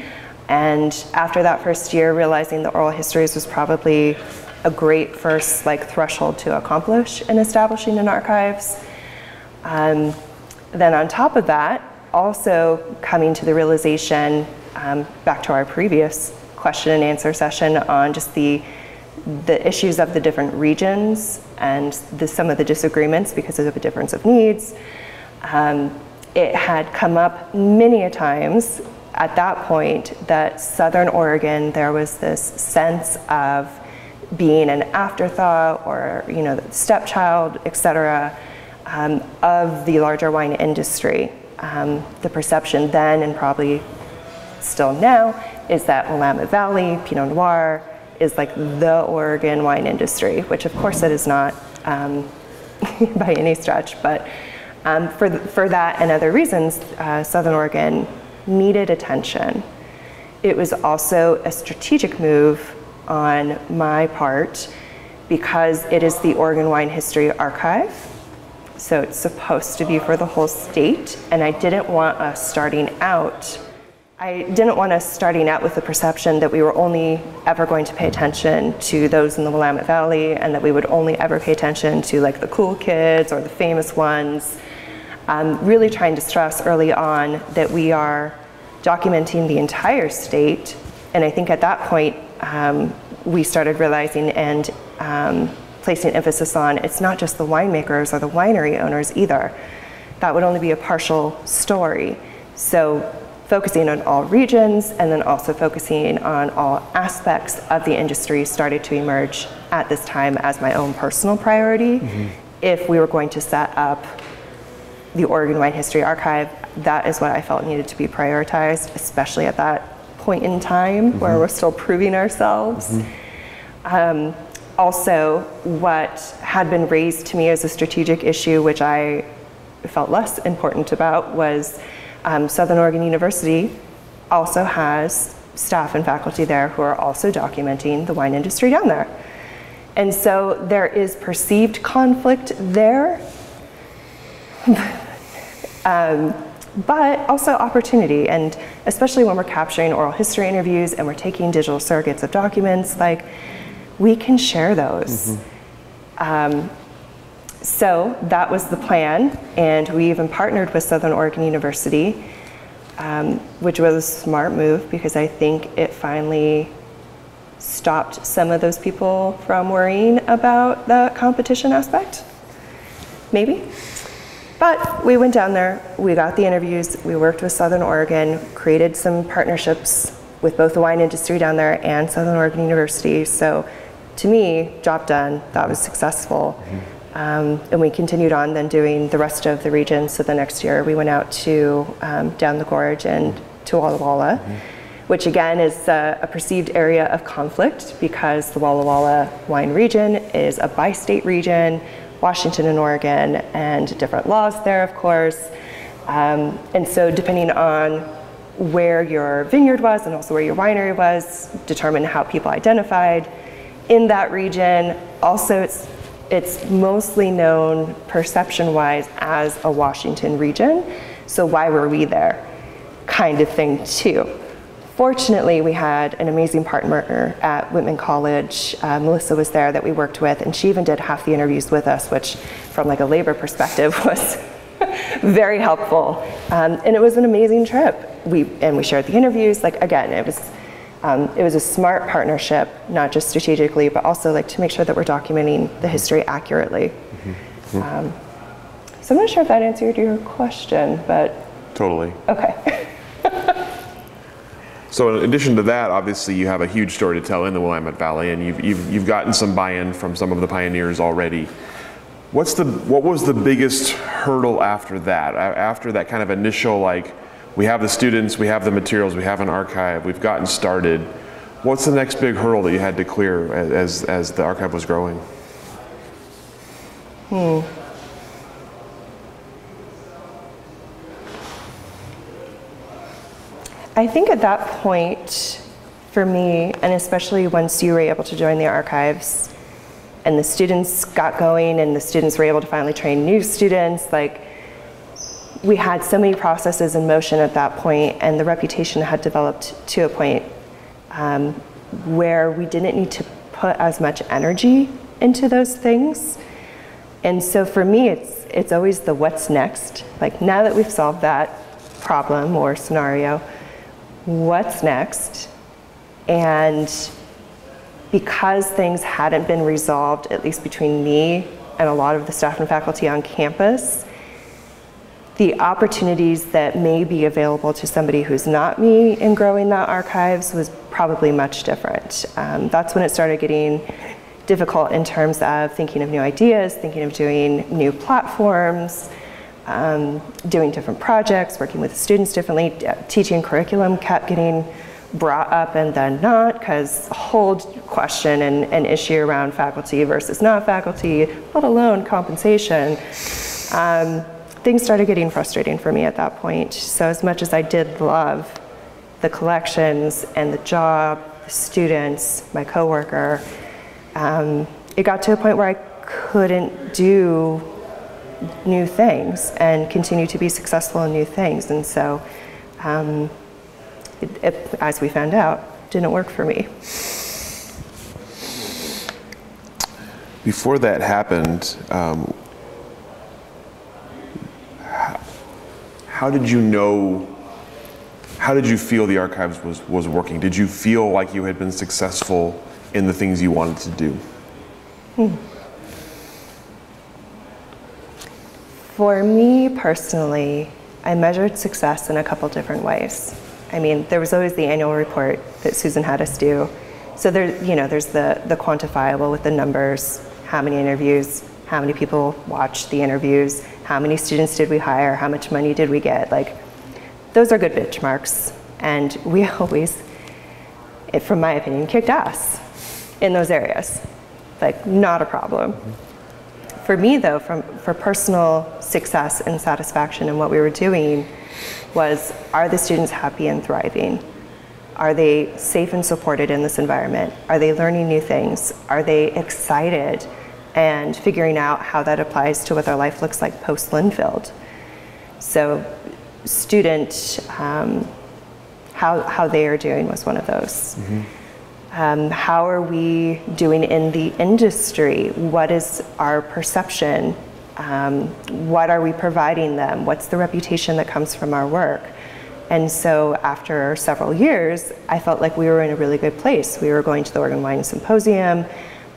And after that first year, realizing the oral histories was probably a great first like threshold to accomplish in establishing an archives. Um, then on top of that, also coming to the realization, um, back to our previous question and answer session on just the the issues of the different regions and the, some of the disagreements because of the difference of needs. Um, it had come up many a times at that point that Southern Oregon, there was this sense of being an afterthought or you know stepchild, etc., um, of the larger wine industry. Um, the perception then and probably still now is that Willamette Valley Pinot Noir is like the Oregon wine industry, which of course it is not um, by any stretch, but um, for, th- for that and other reasons, uh, Southern Oregon needed attention. It was also a strategic move on my part because it is the Oregon Wine History Archive. So it's supposed to be for the whole state, and I didn't want us starting out. I didn't want us starting out with the perception that we were only ever going to pay attention to those in the Willamette Valley and that we would only ever pay attention to like the cool kids or the famous ones. Um, really trying to stress early on that we are documenting the entire state. And I think at that point, um, we started realizing and um, placing emphasis on it's not just the winemakers or the winery owners either. That would only be a partial story. So, focusing on all regions and then also focusing on all aspects of the industry started to emerge at this time as my own personal priority. If we were going to set up the Oregon Wine History Archive, that is what I felt needed to be prioritized, especially at that point in time where we're still proving ourselves. Um, also, what had been raised to me as a strategic issue, which I felt less important about, was um, Southern Oregon University also has staff and faculty there who are also documenting the wine industry down there. And so there is perceived conflict there, um, but also opportunity. And especially when we're capturing oral history interviews and we're taking digital surrogates of documents, like we can share those. Um, so that was the plan, and we even partnered with Southern Oregon University, um, which was a smart move because I think it finally stopped some of those people from worrying about the competition aspect. Maybe. But we went down there, we got the interviews, we worked with Southern Oregon, created some partnerships with both the wine industry down there and Southern Oregon University. So to me, job done, that was successful. Um, and we continued on then doing the rest of the region. So the next year we went out to um, down the gorge and to Walla Walla, which again is a, a perceived area of conflict because the Walla Walla wine region is a bi state region, Washington and Oregon, and different laws there, of course. Um, and so depending on where your vineyard was and also where your winery was, determine how people identified in that region. Also, it's it's mostly known perception-wise as a Washington region. So why were we there? Kind of thing too. Fortunately, we had an amazing partner at Whitman College. Uh, Melissa was there that we worked with, and she even did half the interviews with us, which, from like a labor perspective, was very helpful. Um, and it was an amazing trip. We and we shared the interviews. Like again, it was um, it was a smart partnership, not just strategically, but also like to make sure that we're documenting the history accurately. Mm-hmm. Um, so I'm not sure if that answered your question, but Totally. okay. So in addition to that, obviously you have a huge story to tell in the Willamette Valley, and you've, you've, you've gotten some buy-in from some of the pioneers already. What's the, what was the biggest hurdle after that? After that kind of initial, like, we have the students, we have the materials, we have an archive, we've gotten started. What's the next big hurdle that you had to clear as, as the archive was growing? Hmm. I think at that point, for me, and especially once you were able to join the archives and the students got going and the students were able to finally train new students, like we had so many processes in motion at that point, and the reputation had developed to a point um, where we didn't need to put as much energy into those things. And so for me, it's it's always the what's next. Like now that we've solved that problem or scenario, what's next? And because things hadn't been resolved, at least between me and a lot of the staff and faculty on campus, the opportunities that may be available to somebody who's not me in growing that archives was probably much different. Um, that's when it started getting difficult in terms of thinking of new ideas, thinking of doing new platforms, um, doing different projects, working with students differently. Uh, Teaching curriculum kept getting brought up and then not because whole question and, and issue around faculty versus not faculty, let alone compensation. Um, things started getting frustrating for me at that point. So as much as I did love the collections and the job, the students, my coworker, um, it got to a point where I couldn't do new things and continue to be successful in new things. And so, um, it, it, as we found out, didn't work for me. Before that happened, um, how, how did you know? How did you feel the archives was, was working? Did you feel like you had been successful in the things you wanted to do? For me personally, I measured success in a couple different ways. I mean, there was always the annual report that Susan had us do. So there, you know, there's the, the quantifiable with the numbers, how many interviews, how many people watched the interviews, how many students did we hire, how much money did we get. Like, those are good benchmarks. And we always, it, from my opinion, kicked ass in those areas. Like, not a problem. Mm-hmm. For me, though, from, for personal success and satisfaction in what we were doing, was are the students happy and thriving? Are they safe and supported in this environment? Are they learning new things? Are they excited and figuring out how that applies to what their life looks like post Linfield? So, student, um, how, how they are doing was one of those. Um, how are we doing in the industry? What is our perception Um, what are we providing them? What's the reputation that comes from our work? And so after several years, I felt like we were in a really good place. We were going to the Oregon Wine Symposium.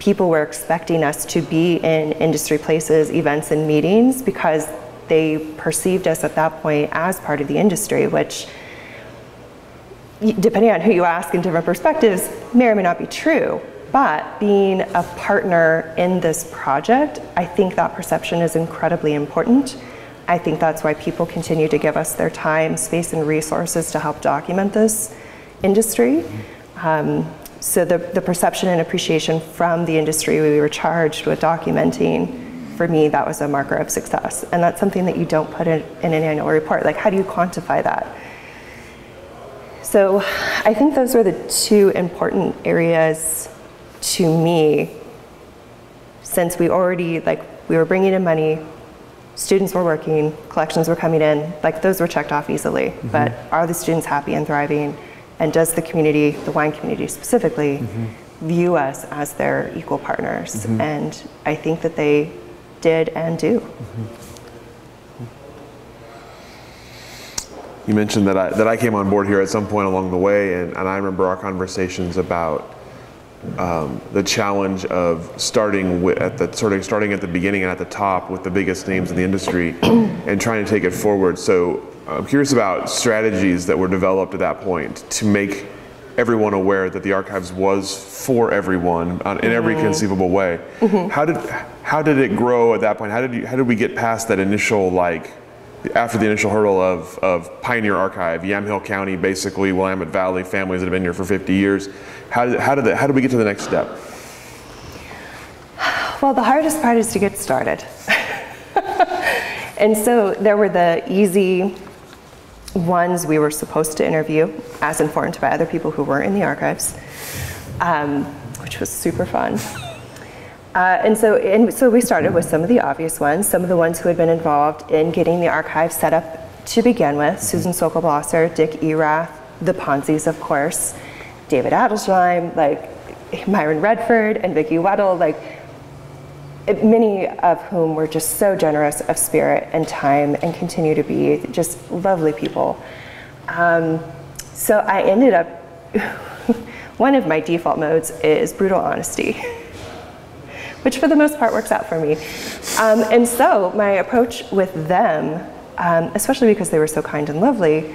People were expecting us to be in industry places, events, and meetings because they perceived us at that point as part of the industry, which, depending on who you ask in different perspectives, may or may not be true. But being a partner in this project, I think that perception is incredibly important. I think that's why people continue to give us their time, space, and resources to help document this industry. Um, so the, the perception and appreciation from the industry we were charged with documenting, for me, that was a marker of success. And that's something that you don't put in, in an annual report. Like, how do you quantify that? So I think those were the two important areas to me since we already, like, we were bringing in money, students were working, collections were coming in, like those were checked off easily. Mm-hmm. But are the students happy and thriving? And does the community, the wine community specifically, mm-hmm. view us as their equal partners? Mm-hmm. And I think that they did and do. You mentioned that I, that I came on board here at some point along the way, and, and I remember our conversations about um, the challenge of starting with, at the sort of starting at the beginning and at the top with the biggest names in the industry and trying to take it forward. So I'm curious about strategies that were developed at that point to make everyone aware that the archives was for everyone in every mm-hmm. conceivable way. Mm-hmm. How did how did it grow at that point? How did you how did we get past that initial like after the initial hurdle of, of Pioneer Archive, Yamhill County, basically Willamette Valley families that have been here for 50 years. How did, how did, the, how did we get to the next step? Well, the hardest part is to get started. and so there were the easy ones we were supposed to interview, as informed by other people who were in the archives, um, which was super fun. Uh, and so, and so we started with some of the obvious ones, some of the ones who had been involved in getting the archive set up to begin with, Susan Sokol Blosser, Dick Erath, the Ponzis, of course, David Adelsheim, like Myron Redford and Vikki Wetle, like many of whom were just so generous of spirit and time and continue to be just lovely people. Um, so I ended up, one of my default modes is brutal honesty which for the most part works out for me. Um, and so my approach with them, um, especially because they were so kind and lovely,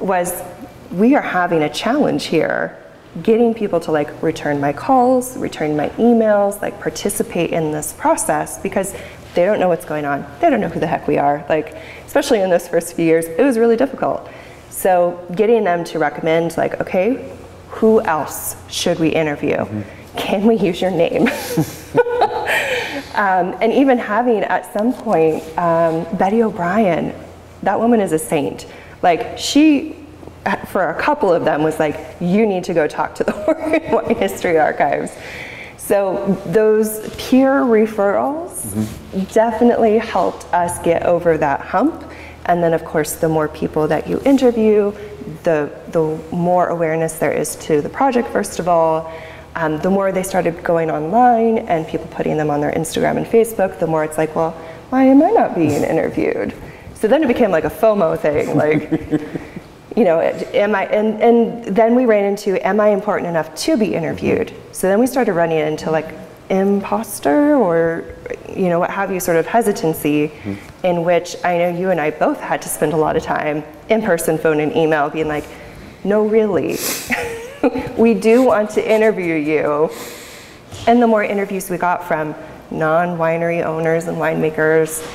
was we are having a challenge here getting people to like return my calls, return my emails, like participate in this process because they don't know what's going on. They don't know who the heck we are. Like, especially in those first few years, it was really difficult. So getting them to recommend like, okay, who else should we interview? Mm-hmm. Can we use your name? Um, and even having at some point um, Betty O'Brien, that woman is a saint. Like she, for a couple of them, was like, you need to go talk to the Oregon Wine History Archives. So those peer referrals mm-hmm. definitely helped us get over that hump. And then, of course, the more people that you interview, the, the more awareness there is to the project, first of all. Um, the more they started going online and people putting them on their Instagram and Facebook, the more it's like, well, why am I not being interviewed? So then it became like a FOMO thing, like, you know, am I? And, and then we ran into, am I important enough to be interviewed? So then we started running into like imposter or, you know, what have you, sort of hesitancy, mm-hmm. in which I know you and I both had to spend a lot of time in person, phone, and email, being like, no, really. we do want to interview you. And the more interviews we got from non winery owners and winemakers,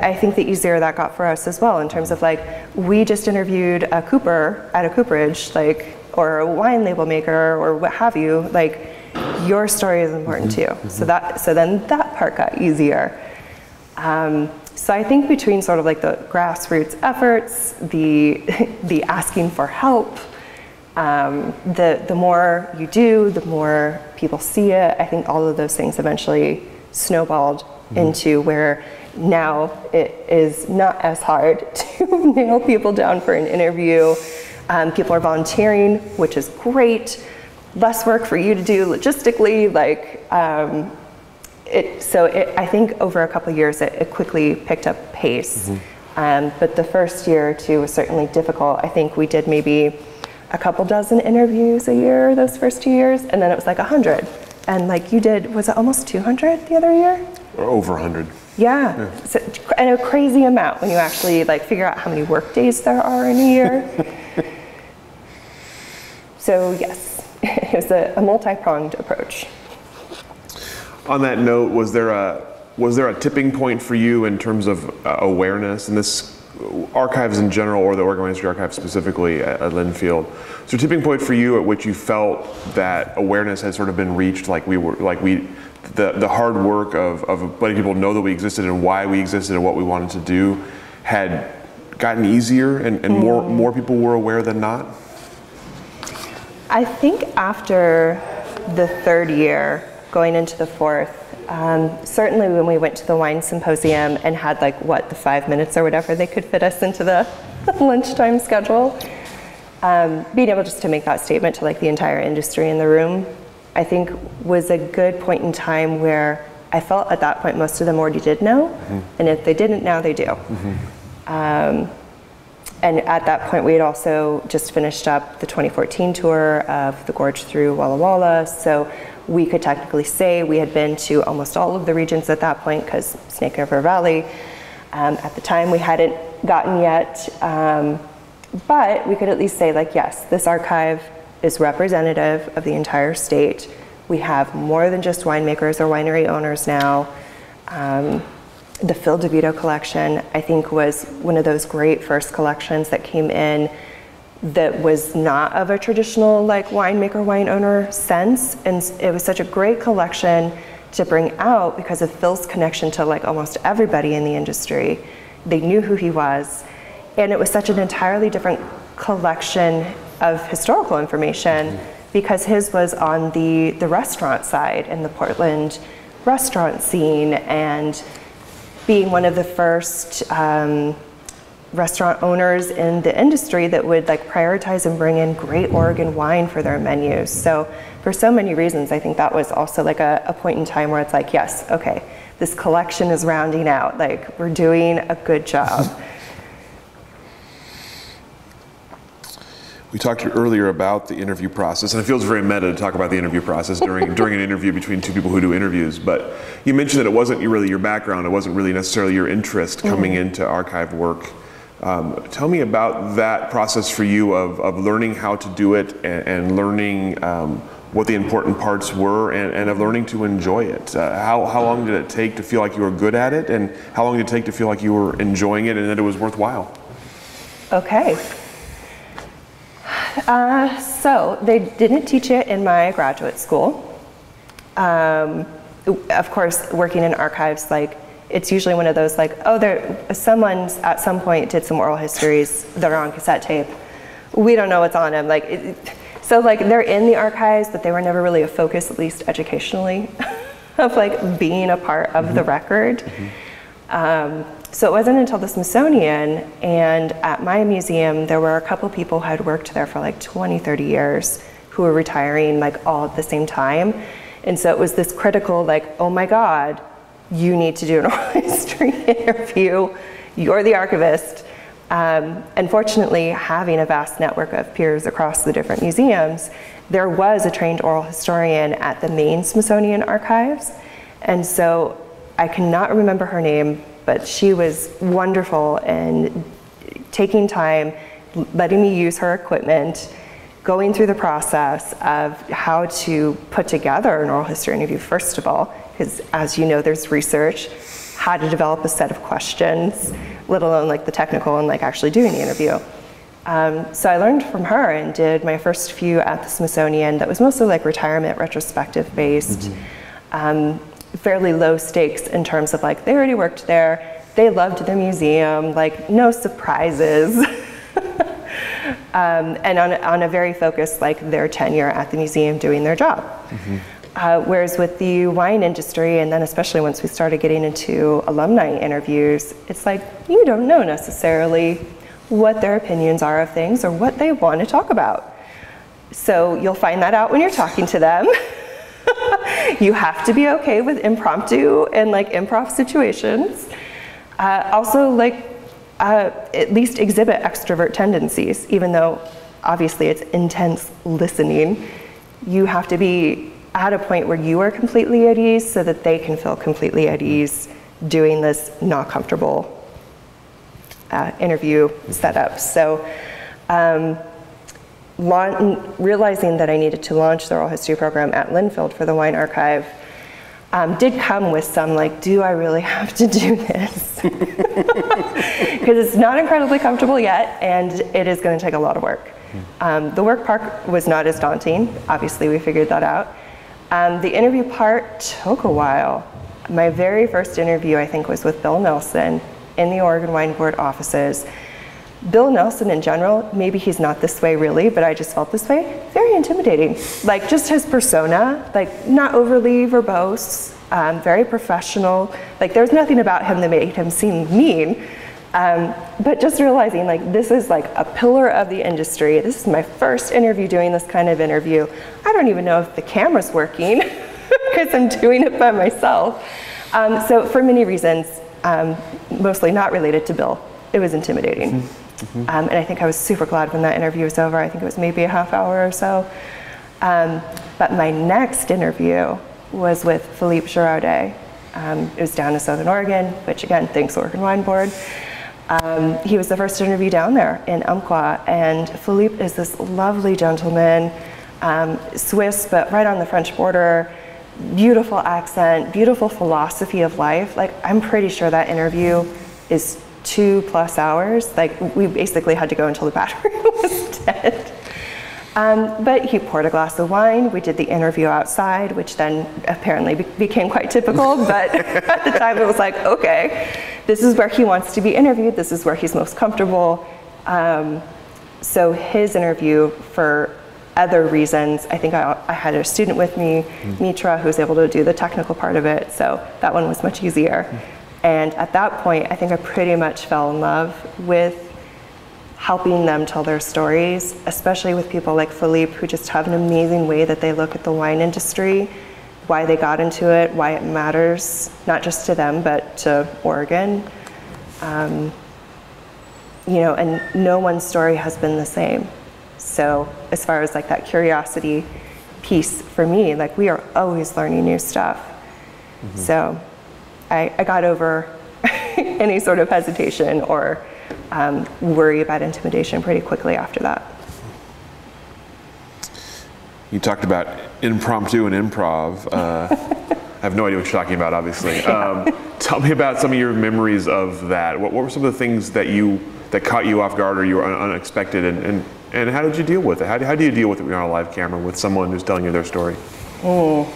I think the easier that got for us as well in terms of like, we just interviewed a cooper at a cooperage, like, or a wine label maker or what have you, like, your story is important mm-hmm. too. Mm-hmm. So that, so then that part got easier. Um, so I think between sort of like the grassroots efforts, the, the asking for help, um, the, the more you do, the more people see it. I think all of those things eventually snowballed mm-hmm. into where now it is not as hard to nail people down for an interview. Um, people are volunteering, which is great. Less work for you to do logistically, like, um, it, so it, I think over a couple of years it, it quickly picked up pace. Um, but the first year or two was certainly difficult. I think we did maybe a couple dozen interviews a year those first two years, and then it was like 100. And like you did, was it almost 200 the other year? Or over 100. Yeah, So- and a crazy amount when you actually like figure out how many work days there are in a year. so yes, it was a, a multi-pronged approach. On that note, was there a was there a tipping point for you in terms of uh, awareness and this archives in general, or the Oregon History Archive specifically at, at Linfield? A tipping point for you at which you felt that awareness had sort of been reached, like we were, like we, the the hard work of of letting people know that we existed and why we existed and what we wanted to do had gotten easier and, and more hmm. more people were aware than not? I think after the third year, going into the fourth, um, certainly when we went to the wine symposium and had like what the five minutes or whatever they could fit us into the lunchtime schedule, um, being able just to make that statement to like the entire industry in the room, I think was a good point in time where I felt at that point most of them already did know, and if they didn't now, they do. Um, and at that point, we had also just finished up the 2014 tour of the gorge through Walla Walla. So we could technically say we had been to almost all of the regions at that point because Snake River Valley. Um, at the time, we hadn't gotten yet. Um, but we could at least say, like, yes, this archive is representative of the entire state. We have more than just winemakers or winery owners now. Um, the Phil DeVito collection, I think, was one of those great first collections that came in that was not of a traditional like winemaker, wine owner sense. And it was such a great collection to bring out because of Phil's connection to like almost everybody in the industry. They knew who he was. And it was such an entirely different collection of historical information because his was on the, the restaurant side in the Portland restaurant scene and being one of the first um, restaurant owners in the industry that would like prioritize and bring in great Oregon wine for their menus. So for so many reasons, I think that was also like a, a point in time where it's like, yes, okay, this collection is rounding out. Like we're doing a good job. We talked earlier about the interview process, and it feels very meta to talk about the interview process during during an interview between two people who do interviews. But you mentioned that it wasn't really your background; it wasn't really necessarily your interest coming into archive work. Um, tell me about that process for you of, of learning how to do it and, and learning um, what the important parts were and, and of learning to enjoy it. Uh, how, how long did it take to feel like you were good at it, and how long did it take to feel like you were enjoying it and that it was worthwhile? Okay. Uh, so they didn't teach it in my graduate school. Um, of course, working in archives, like it's usually one of those like, oh, there, someone's at some point did some oral histories that are on cassette tape. We don't know what's on them. Like, it, so like they're in the archives, but they were never really a focus, at least educationally, of like being a part of the record. Um, so it wasn't until the Smithsonian and at my museum, there were a couple people who had worked there for like 20, 30 years who were retiring like all at the same time. And so it was this critical, like, oh my God, you need to do an oral history interview. You're the archivist. Um, and fortunately, having a vast network of peers across the different museums, there was a trained oral historian at the main Smithsonian archives. And so I cannot remember her name, but she was wonderful in taking time, letting me use her equipment, going through the process of how to put together an oral history interview, first of all, because as you know, there's research, how to develop a set of questions, let alone like the technical and like actually doing the interview. Um, so I learned from her and did my first few at the Smithsonian that was mostly like retirement retrospective based. Um, fairly low stakes in terms of like they already worked there, they loved the museum, like no surprises. um, and on, on a very focused like their tenure at the museum doing their job. Uh, whereas with the wine industry, and then especially once we started getting into alumni interviews, it's like you don't know necessarily what their opinions are of things or what they want to talk about. So you'll find that out when you're talking to them. you have to be okay with impromptu and like improv situations. Uh, also, like, uh, at least exhibit extrovert tendencies, even though obviously it's intense listening. You have to be at a point where you are completely at ease so that they can feel completely at ease doing this not comfortable uh, interview setup. So, um, realizing that I needed to launch the oral history program at Linfield for the Wine Archive um, did come with some like, do I really have to do this? Because it's not incredibly comfortable yet, and it is going to take a lot of work. Um, the work part was not as daunting. Obviously, we figured that out. Um, the interview part took a while. My very first interview, I think, was with Bill Nelson in the Oregon Wine Board offices. Bill Nelson in general, maybe he's not this way really, but I just felt this way, very intimidating. Like just his persona, like not overly verbose, um, very professional. Like there's nothing about him that made him seem mean. Um, but just realizing like this is like a pillar of the industry. This is my first interview doing this kind of interview. I don't even know if the camera's working because I'm doing it by myself. Um, so for many reasons, um, mostly not related to Bill, it was intimidating. Mm -hmm. Mm-hmm. Um, and I think I was super glad when that interview was over. I think it was maybe a half hour or so. Um, but my next interview was with Philippe Girardet. Um, it was down in Southern Oregon, which again, thanks Oregon Wine Board. Um, he was the first interview down there in Umpqua, and Philippe is this lovely gentleman, um, Swiss, but right on the French border, beautiful accent, beautiful philosophy of life. Like, I'm pretty sure that interview is two plus hours. Like we basically had to go until the battery was dead. Um, but he poured a glass of wine. We did the interview outside, which then apparently be became quite typical. but at the time, it was like, okay, this is where he wants to be interviewed. This is where he's most comfortable. Um, so his interview, for other reasons, I think I, I had a student with me, mm. Mitra, who was able to do the technical part of it. So that one was much easier. And at that point, I think I pretty much fell in love with helping them tell their stories, especially with people like Philippe, who just have an amazing way that they look at the wine industry, why they got into it, why it matters, not just to them, but to Oregon. Um, you know, and no one's story has been the same. So as far as like that curiosity piece for me, like we are always learning new stuff. Mm -hmm. So I, I got over any sort of hesitation or um, worry about intimidation pretty quickly after that. You talked about impromptu and improv. Uh, I have no idea what you're talking about, obviously. Um, tell me about some of your memories of that. What, what, were some of the things that you that caught you off guard or you were un unexpected, and, and, and how did you deal with it? How do, how do you deal with it when you're on a live camera with someone who's telling you their story? Mm.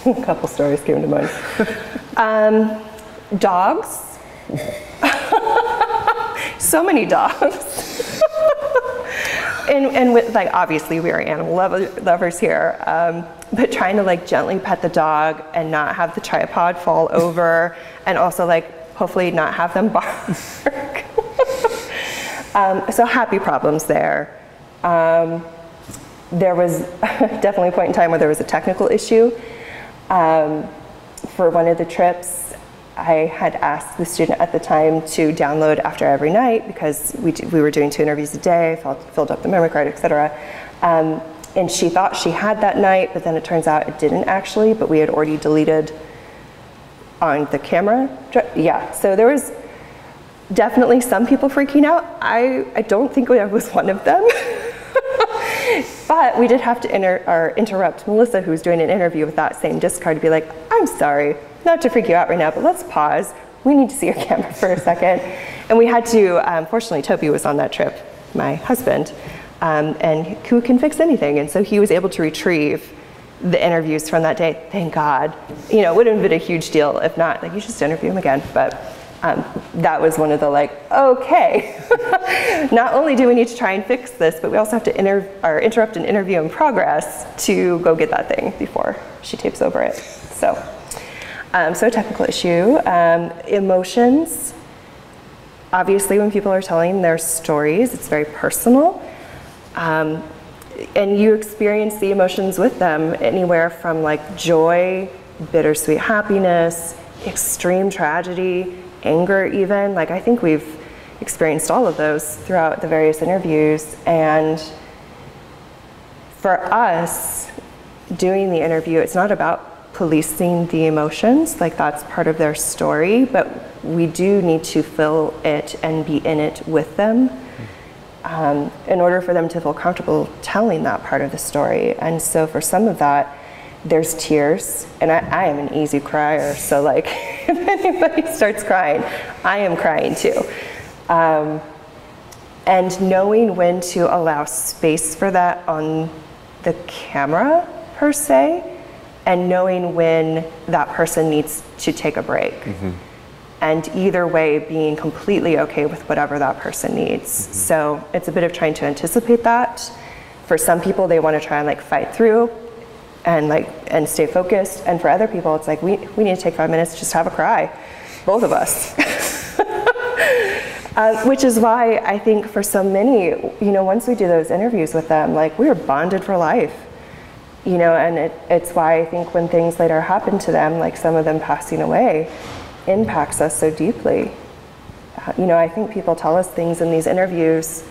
a couple stories came to mind. um, dogs. so many dogs. and, and with, like, obviously we are animal lovers here, um, but trying to like gently pet the dog and not have the tripod fall over and also like hopefully not have them bark. um, so happy problems there. Um, there was definitely a point in time where there was a technical issue um, for one of the trips, I had asked the student at the time to download after every night because we, we were doing two interviews a day, filled, filled up the memory card, et cetera. Um, and she thought she had that night, but then it turns out it didn't actually, but we had already deleted on the camera. Yeah, so there was definitely some people freaking out. I, I don't think I was one of them. But we did have to inter interrupt Melissa, who was doing an interview with that same discard, to be like, I'm sorry, not to freak you out right now, but let's pause. We need to see your camera for a second. And we had to, um, fortunately, Toby was on that trip, my husband, um, and who can fix anything. And so he was able to retrieve the interviews from that day. Thank God. You know, it would have been a huge deal if not. Like, you just interview him again. But um, that was one of the like, okay, not only do we need to try and fix this, but we also have to inter or interrupt an interview in progress to go get that thing before she tapes over it. So, um, so technical issue. Um, emotions. Obviously, when people are telling their stories, it's very personal. Um, and you experience the emotions with them anywhere from like joy, bittersweet happiness, extreme tragedy, anger, even. Like, I think we've experienced all of those throughout the various interviews. And for us, doing the interview, it's not about policing the emotions, like, that's part of their story, but we do need to feel it and be in it with them. Um, in order for them to feel comfortable telling that part of the story. And so for some of that, there's tears, and I, I, am an easy crier, so like if anybody starts crying, I am crying too. Um, and knowing when to allow space for that on the camera, per se, and knowing when that person needs to take a break. Mm-hmm. And either way, being completely okay with whatever that person needs. Mm-hmm. So it's a bit of trying to anticipate that. For some people, they want to try and like fight through and like and stay focused. And for other people, it's like we, we need to take five minutes just have a cry, both of us. uh, which is why I think for so many, you know, once we do those interviews with them, like we are bonded for life. You know, and it, it's why I think when things later happen to them, like some of them passing away, impacts us so deeply. Uh, you know, I think people tell us things in these interviews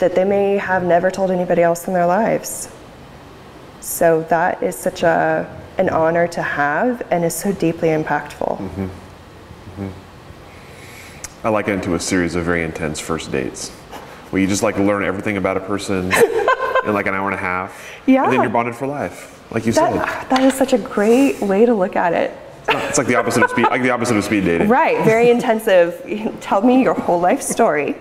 that they may have never told anybody else in their lives. So that is such a an honor to have and is so deeply impactful. Mm-hmm. Mm-hmm. I like it into a series of very intense first dates where you just like learn everything about a person in like an hour and a half. Yeah. And then you're bonded for life, like you that, said. That is such a great way to look at it. It's like the opposite of speed, like the opposite of speed dating. Right, very intensive. Tell me your whole life story.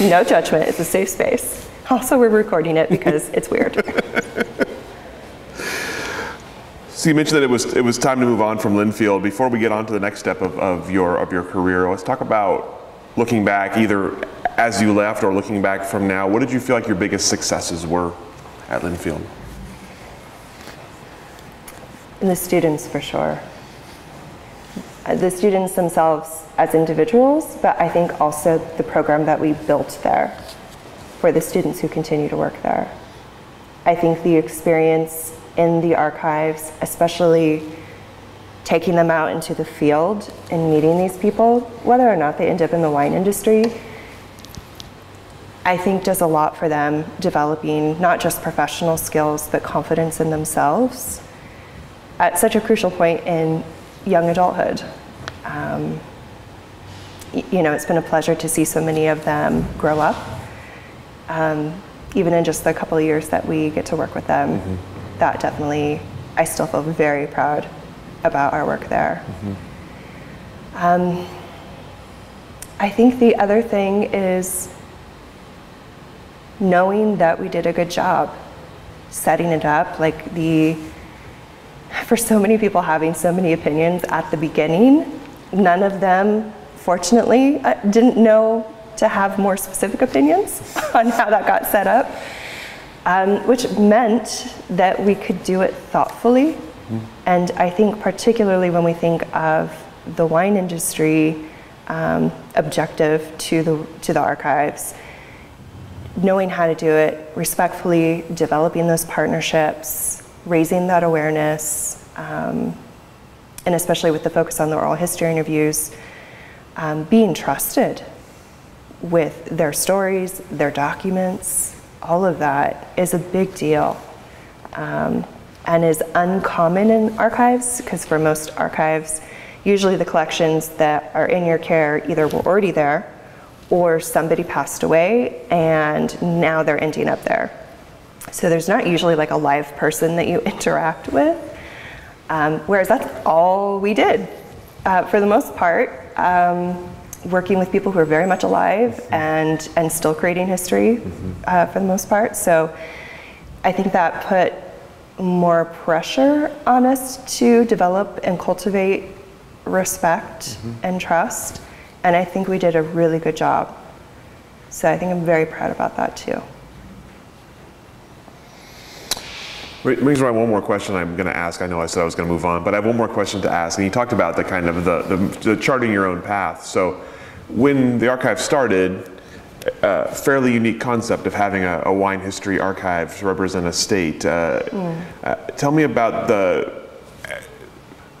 No judgment. It's a safe space. Also, we're recording it because it's weird. So you mentioned that it was it was time to move on from Linfield. Before we get on to the next step of, of your of your career, let's talk about looking back, either as you left or looking back from now. What did you feel like your biggest successes were at Linfield? And the students, for sure. Uh, the students themselves as individuals, but I think also the program that we built there for the students who continue to work there. I think the experience in the archives, especially taking them out into the field and meeting these people, whether or not they end up in the wine industry, I think does a lot for them developing not just professional skills, but confidence in themselves at such a crucial point in young adulthood. Um, you know, it's been a pleasure to see so many of them grow up, um, even in just the couple of years that we get to work with them. Mm-hmm that definitely, I still feel very proud about our work there. Mm-hmm. Um, I think the other thing is knowing that we did a good job setting it up. Like the, for so many people having so many opinions at the beginning, none of them, fortunately, uh, didn't know to have more specific opinions on how that got set up um, which meant that we could do it thoughtfully. Mm. And I think, particularly when we think of the wine industry um, objective to the, to the archives, knowing how to do it respectfully, developing those partnerships, raising that awareness, um, and especially with the focus on the oral history interviews, um, being trusted with their stories, their documents, all of that is a big deal um, and is uncommon in archives because for most archives, usually the collections that are in your care either were already there or somebody passed away and now they're ending up there. So there's not usually like a live person that you interact with, um, whereas that's all we did. Uh, for the most part, um, working with people who are very much alive and and still creating history mm-hmm. uh, for the most part. So I think that put more pressure on us to develop and cultivate respect mm-hmm. and trust. And I think we did a really good job. So I think I'm very proud about that too. Brings me one more question I'm going to ask. I know I said I was going to move on, but I have one more question to ask. And you talked about the kind of the, the, the charting your own path. So when the archive started, a fairly unique concept of having a, a wine history archive to represent a state. Uh, mm. uh, tell me about the.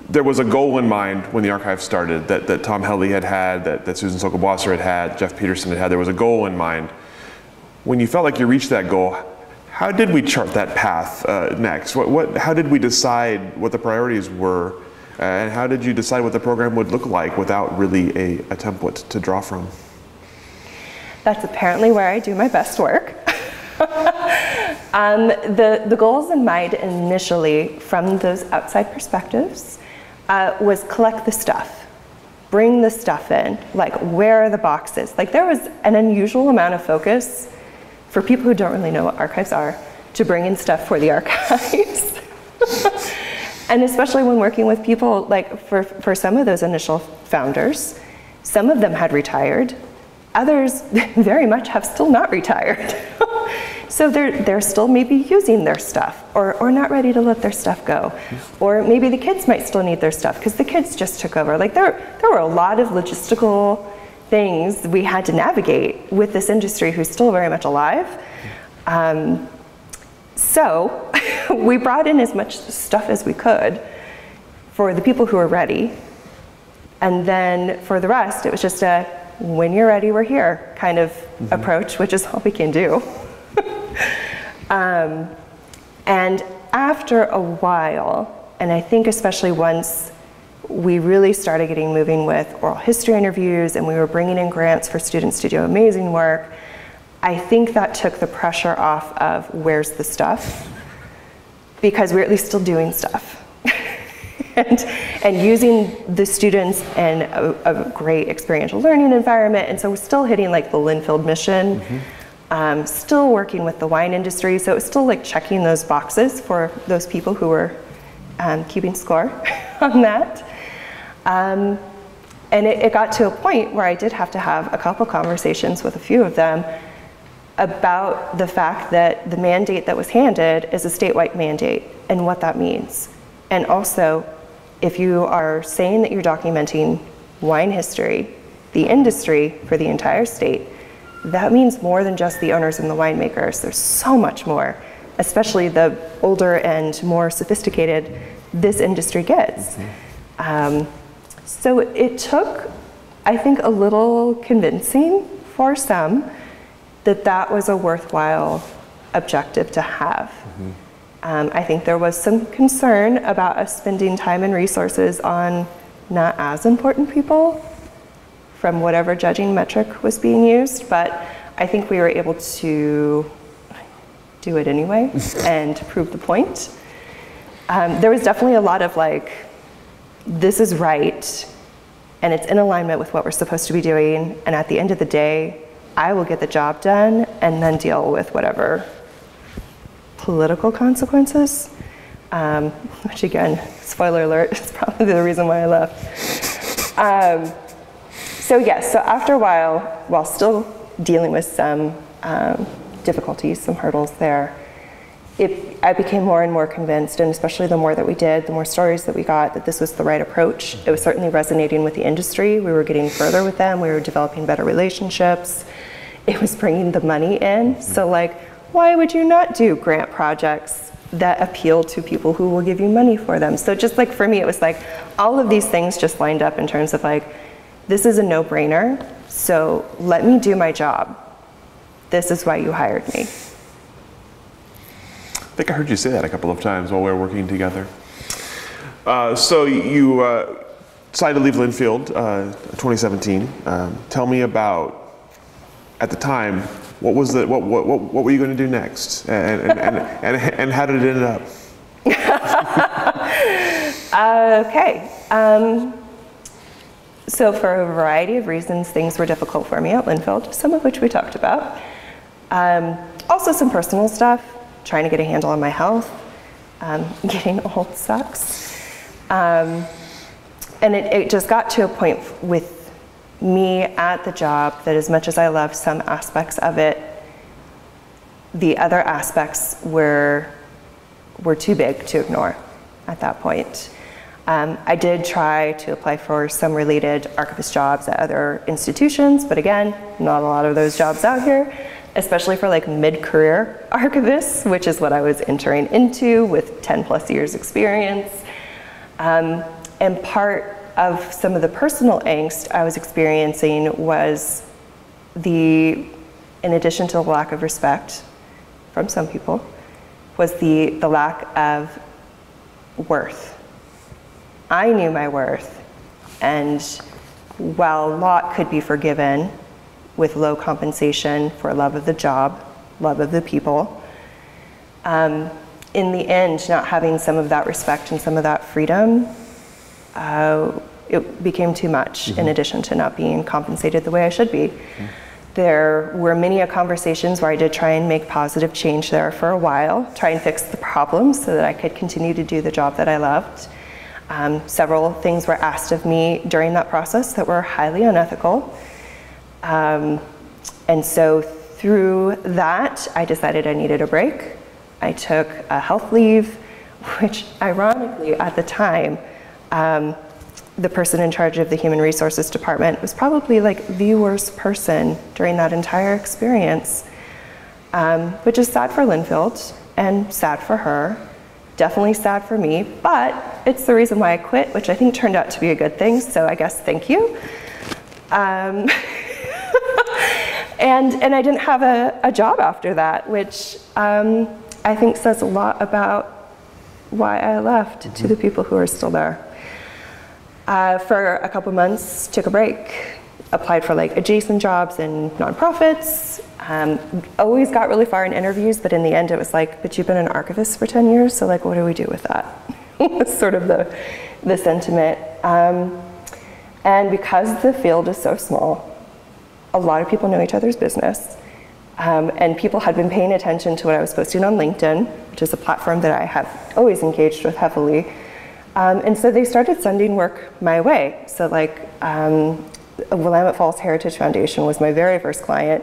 There was a goal in mind when the archive started that, that Tom Hellie had had, that, that Susan Sokol-Blosser had had, Jeff Peterson had had. There was a goal in mind. When you felt like you reached that goal, how did we chart that path uh, next? What, what, how did we decide what the priorities were? Uh, and how did you decide what the program would look like without really a, a template to draw from? That's apparently where I do my best work. um, the, the goals in mind initially, from those outside perspectives, uh, was collect the stuff, bring the stuff in, like where are the boxes? Like there was an unusual amount of focus for people who don't really know what archives are, to bring in stuff for the archives. and especially when working with people, like for, for some of those initial founders, some of them had retired, others very much have still not retired. so they're, they're still maybe using their stuff or, or not ready to let their stuff go. Or maybe the kids might still need their stuff because the kids just took over. Like there, there were a lot of logistical things we had to navigate with this industry who's still very much alive. Um, so we brought in as much stuff as we could for the people who were ready. And then for the rest, it was just a when you're ready, we're here kind of mm-hmm. approach, which is all we can do. um, and after a while, and I think especially once we really started getting moving with oral history interviews and we were bringing in grants for students to do amazing work. I think that took the pressure off of where's the stuff because we're at least still doing stuff. and, and using the students in a, a, great experiential learning environment. And so we're still hitting like the Linfield mission, mm-hmm. um, still working with the wine industry. So it was still like checking those boxes for those people who were um, keeping score on that. Um, and it, it, got to a point where I did have to have a couple conversations with a few of them about the fact that the mandate that was handed is a statewide mandate and what that means. And also, if you are saying that you're documenting wine history, the industry for the entire state, that means more than just the owners and the winemakers. There's so much more, especially the older and more sophisticated this industry gets. Mm-hmm. Um, so it took, I think, a little convincing for some that that was a worthwhile objective to have. Mm-hmm. Um, I think there was some concern about us spending time and resources on not as important people from whatever judging metric was being used, but I think we were able to do it anyway and prove the point. Um, there was definitely a lot of like, this is right and it's in alignment with what we're supposed to be doing. And at the end of the day, I will get the job done and then deal with whatever political consequences. Um, which again, spoiler alert, is probably the reason why I left. Um, so yes, so after a while, while still dealing with some um, difficulties, some hurdles there, it, I became more and more convinced, and especially the more that we did, the more stories that we got, that this was the right approach. It was certainly resonating with the industry. We were getting further with them. We were developing better relationships. It was bringing the money in. So, like, why would you not do grant projects that appeal to people who will give you money for them? So, just like for me, it was like all of these things just lined up in terms of like, this is a no brainer. So, let me do my job. This is why you hired me. I think I heard you say that a couple of times while we were working together. Uh, so you uh, decided to leave Linfield uh, 2017. Um, tell me about, at the time, what was the what what what, what were you going to do next, and and, and, and, and how did it end up? okay. Um, so for a variety of reasons, things were difficult for me at Linfield, some of which we talked about. Um, also some personal stuff trying to get a handle on my health. Um, getting old sucks. Um, and it, it just got to a point with me at the job that as much as I love some aspects of it, the other aspects were, were too big to ignore at that point. Um, I did try to apply for some related archivist jobs at other institutions, but again, not a lot of those jobs out here, especially for like mid-career archivists, which is what I was entering into with 10 plus years experience. Um, and part of some of the personal angst I was experiencing was the, in addition to the lack of respect from some people, was the, the lack of worth. I knew my worth, and while a lot could be forgiven with low compensation for love of the job, love of the people, um, in the end, not having some of that respect and some of that freedom, uh, it became too much mm-hmm. in addition to not being compensated the way I should be. Mm-hmm. There were many a conversations where I did try and make positive change there for a while, try and fix the problems so that I could continue to do the job that I loved. Um, several things were asked of me during that process that were highly unethical. Um, and so through that, I decided I needed a break. I took a health leave, which ironically at the time, um, the person in charge of the human resources department was probably like the worst person during that entire experience, um, which is sad for Linfield and sad for her, definitely sad for me, but it's the reason why I quit, which I think turned out to be a good thing, so I guess thank you. Um, and, and I didn't have a, a job after that, which um, I think says a lot about why I left mm-hmm. to the people who are still there. Uh, for a couple months, took a break, applied for like adjacent jobs in nonprofits. Um, always got really far in interviews, but in the end, it was like, "But you've been an archivist for 10 years, so like, what do we do with that?" was sort of the the sentiment. Um, and because the field is so small, a lot of people know each other's business. Um, and people had been paying attention to what I was posting on LinkedIn, which is a platform that I have always engaged with heavily. Um, and so they started sending work my way. So, like, um, Willamette Falls Heritage Foundation was my very first client.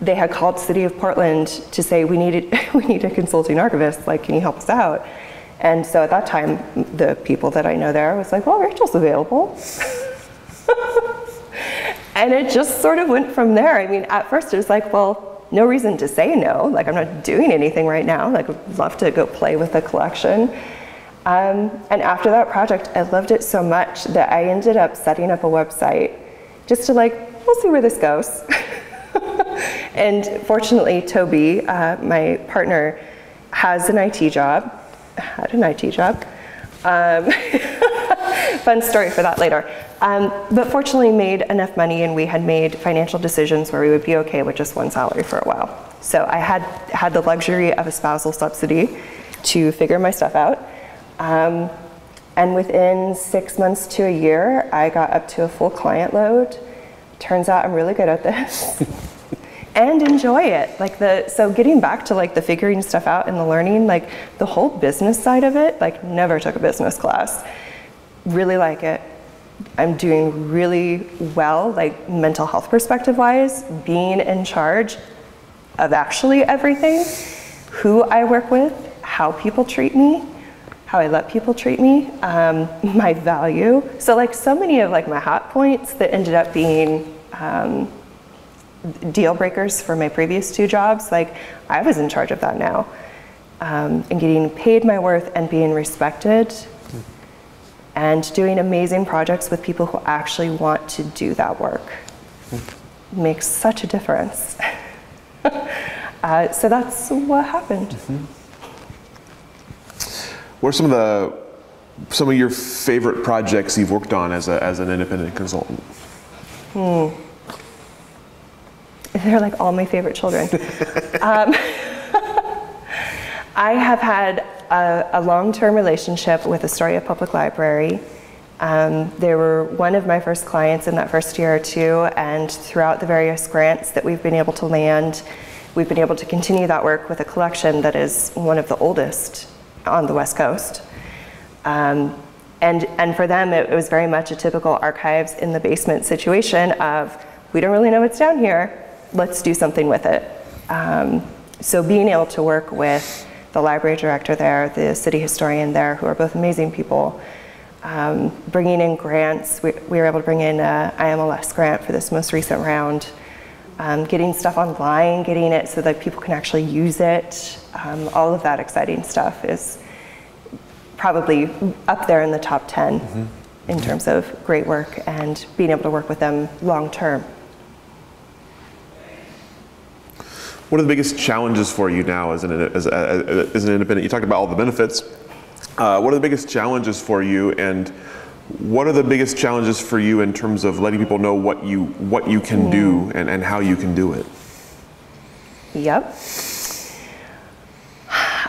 They had called City of Portland to say, we needed, we need a consulting archivist, like, can you help us out? And so at that time, the people that I know there was like, well, Rachael's available. and it just sort of went from there. I mean, at first it was like, well, no reason to say no. Like, I'm not doing anything right now. Like, I'd love to go play with the collection. Um, and after that project, I loved it so much that I ended up setting up a website just to like, we'll see where this goes. and fortunately, Toby, uh, my partner, has an IT job, had an IT job. Um, fun story for that later. Um, but fortunately made enough money and we had made financial decisions where we would be okay with just one salary for a while. So I had had the luxury of a spousal subsidy to figure my stuff out. Um, and within six months to a year, I got up to a full client load. Turns out I'm really good at this. and enjoy it. Like the so getting back to like the figuring stuff out and the learning, like the whole business side of it, like never took a business class. Really like it. I'm doing really well, like mental health perspective wise, being in charge of actually everything, who I work with, how people treat me, how I let people treat me, um, my value. So like so many of like my hot points that ended up being um, deal breakers for my previous two jobs, like I was in charge of that now. Um, and getting paid my worth and being respected and doing amazing projects with people who actually want to do that work makes such a difference. uh, so that's what happened. Mm-hmm. What are some of the some of your favorite projects you've worked on as, a, as an independent consultant? Hmm. They're like all my favorite children. um, I have had a, a long-term relationship with Astoria Public Library. Um, they were one of my first clients in that first year or two, and throughout the various grants that we've been able to land, we've been able to continue that work with a collection that is one of the oldest on the West Coast. Um, and, and for them, it, it, was very much a typical archives in the basement situation of, we don't really know what's down here, let's do something with it. Um, so being able to work with the library director there, the city historian there, who are both amazing people, um, bringing in grants. We, we, were able to bring in an IMLS grant for this most recent round. Um, getting stuff online, getting it so that people can actually use it. Um, all of that exciting stuff is probably up there in the top 10 mm-hmm. in terms of great work and being able to work with them long term. What are the biggest challenges for you now as an, as, a, as an independent? You talked about all the benefits. Uh, what are the biggest challenges for you, and what are the biggest challenges for you in terms of letting people know what you what you can mm. do and, and how you can do it? Yep.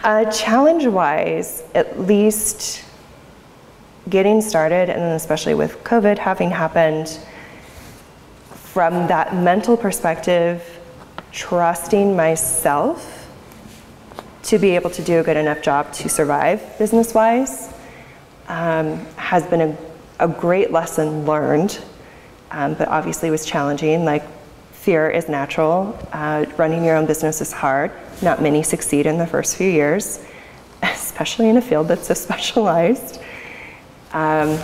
Uh, challenge wise, at least getting started, and then especially with COVID having happened, from that mental perspective, trusting myself to be able to do a good enough job to survive business wise um, has been a, a, great lesson learned, um, but obviously was challenging. Like, fear is natural. Uh, running your own business is hard. Not many succeed in the first few years, especially in a field that's so specialized. Um,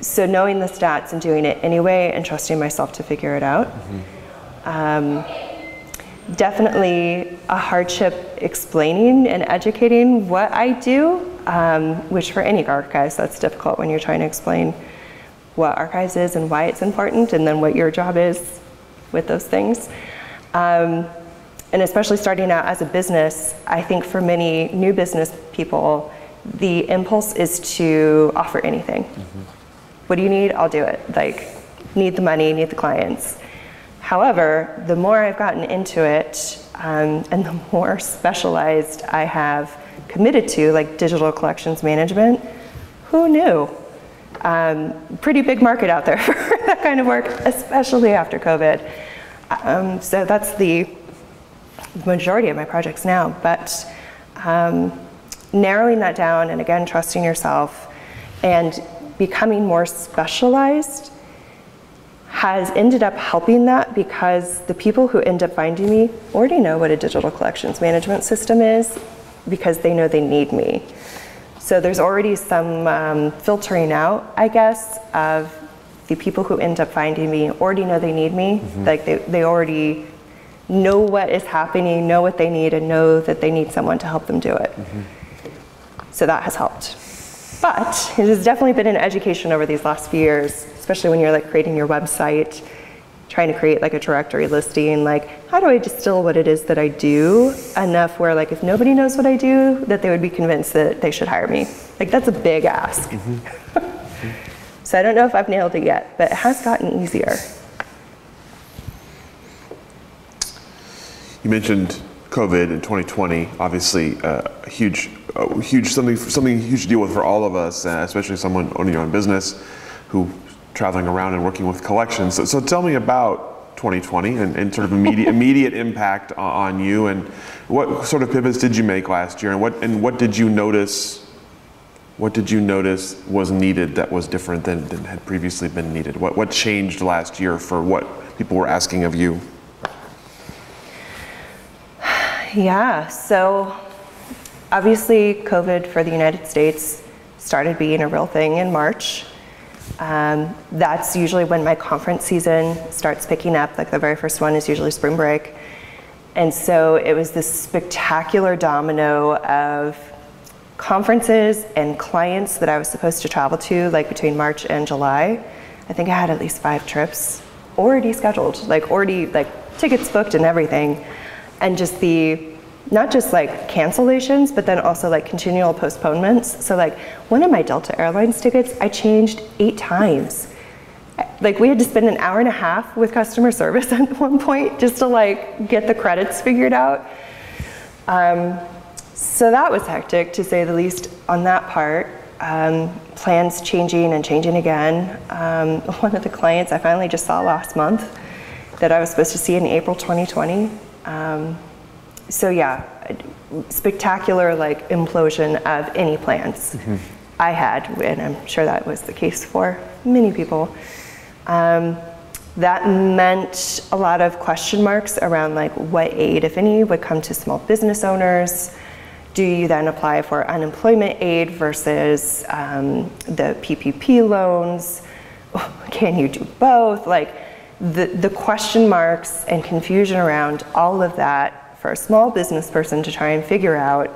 so knowing the stats and doing it anyway and trusting myself to figure it out. Mm-hmm. Definitely a hardship explaining and educating what I do, um, which for any archives that's difficult when you're trying to explain what archives is and why it's important and then what your job is with those things. Um, and especially starting out as a business, I think for many new business people, the impulse is to offer anything. Mm-hmm. What do you need? I'll do it. Like, need the money, need the clients. However, the more I've gotten into it um, and the more specialized I have committed to, like digital collections management, who knew? Um, pretty big market out there for that kind of work, especially after COVID. Um, so that's the majority of my projects now. But um, narrowing that down and again, trusting yourself and becoming more specialized has ended up helping that because the people who end up finding me already know what a digital collections management system is because they know they need me. So there's already some um, filtering out, I guess, of the people who end up finding me already know they need me. Mm-hmm. Like they, they already know what is happening, know what they need, and know that they need someone to help them do it. Mm-hmm. So that has helped. But it has definitely been an education over these last few years, especially when you're like creating your website, trying to create like a directory listing, like how do I distill what it is that I do enough where like if nobody knows what I do, that they would be convinced that they should hire me. Like that's a big ask. Mm-hmm. so I don't know if I've nailed it yet, but it has gotten easier. You mentioned COVID in 2020, obviously uh, a huge, uh, huge something, something huge to deal with for all of us, uh, especially someone owning your own business, who traveling around and working with collections. So, so tell me about 2020 and, and sort of immediate, immediate impact on, on you, and what sort of pivots did you make last year, and what and what did you notice? What did you notice was needed that was different than, than had previously been needed? What what changed last year for what people were asking of you? Yeah, so obviously, COVID for the United States started being a real thing in March. Um, that's usually when my conference season starts picking up. Like the very first one is usually spring break. And so it was this spectacular domino of conferences and clients that I was supposed to travel to, like between March and July. I think I had at least five trips already scheduled, like already like tickets booked and everything and just the not just like cancellations, but then also like continual postponements. So like one of my Delta Airlines tickets, I changed eight times. Like we had to spend an hour and a half with customer service at one point just to like get the credits figured out. Um, so that was hectic to say the least on that part. Um, plans changing and changing again. Um, one of the clients I finally just saw last month that I was supposed to see in April 2020 um, so yeah, spectacular like implosion of any plans mm-hmm. I had, and I'm sure that was the case for many people. Um, that meant a lot of question marks around like what aid, if any, would come to small business owners. do you then apply for unemployment aid versus um, the PPP loans? Can you do both? Like the, the question marks and confusion around all of that for a small business person to try and figure out,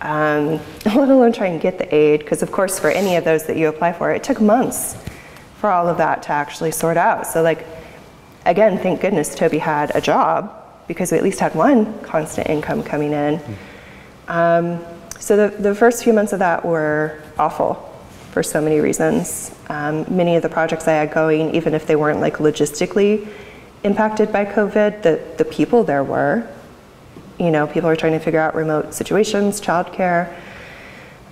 um, let alone try and get the aid, because of course for any of those that you apply for, it took months for all of that to actually sort out. So like, again, thank goodness Toby had a job because we at least had one constant income coming in. Um, so the, the first few months of that were awful for so many reasons. Um, many of the projects I had going, even if they weren't like logistically impacted by COVID, the, the people there were. You know, people are trying to figure out remote situations, childcare.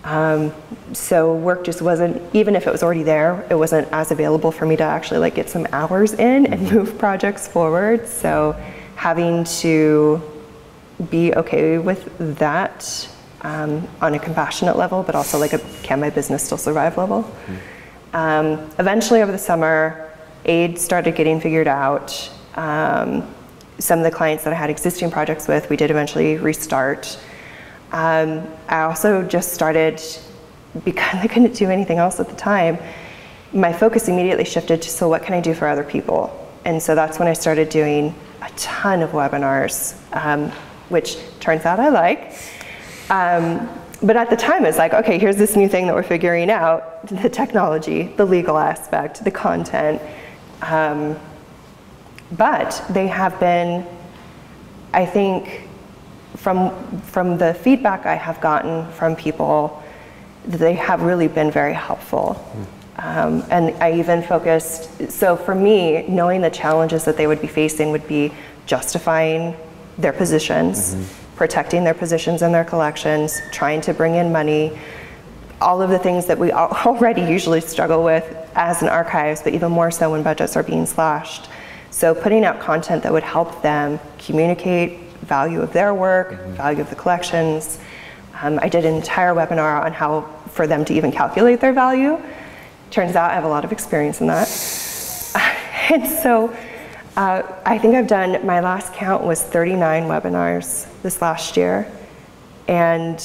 Um, so work just wasn't, even if it was already there, it wasn't as available for me to actually like get some hours in and mm-hmm. move projects forward. So having to be okay with that um, on a compassionate level, but also like a can my business still survive level. Mm-hmm. Um, eventually, over the summer, aid started getting figured out. Um, some of the clients that I had existing projects with, we did eventually restart. Um, I also just started, because I couldn't do anything else at the time, my focus immediately shifted to so what can I do for other people? And so that's when I started doing a ton of webinars, um, which turns out I like. Um, but at the time, it's like, okay, here's this new thing that we're figuring out the technology, the legal aspect, the content. Um, but they have been, I think, from, from the feedback I have gotten from people, they have really been very helpful. Um, and I even focused, so for me, knowing the challenges that they would be facing would be justifying their positions. Mm-hmm protecting their positions and their collections, trying to bring in money, all of the things that we already usually struggle with as an archives, but even more so when budgets are being slashed. So putting out content that would help them communicate value of their work, mm-hmm. value of the collections. Um, I did an entire webinar on how for them to even calculate their value. Turns out I have a lot of experience in that. and so uh, I think I've done, my last count was 39 webinars this last year. And,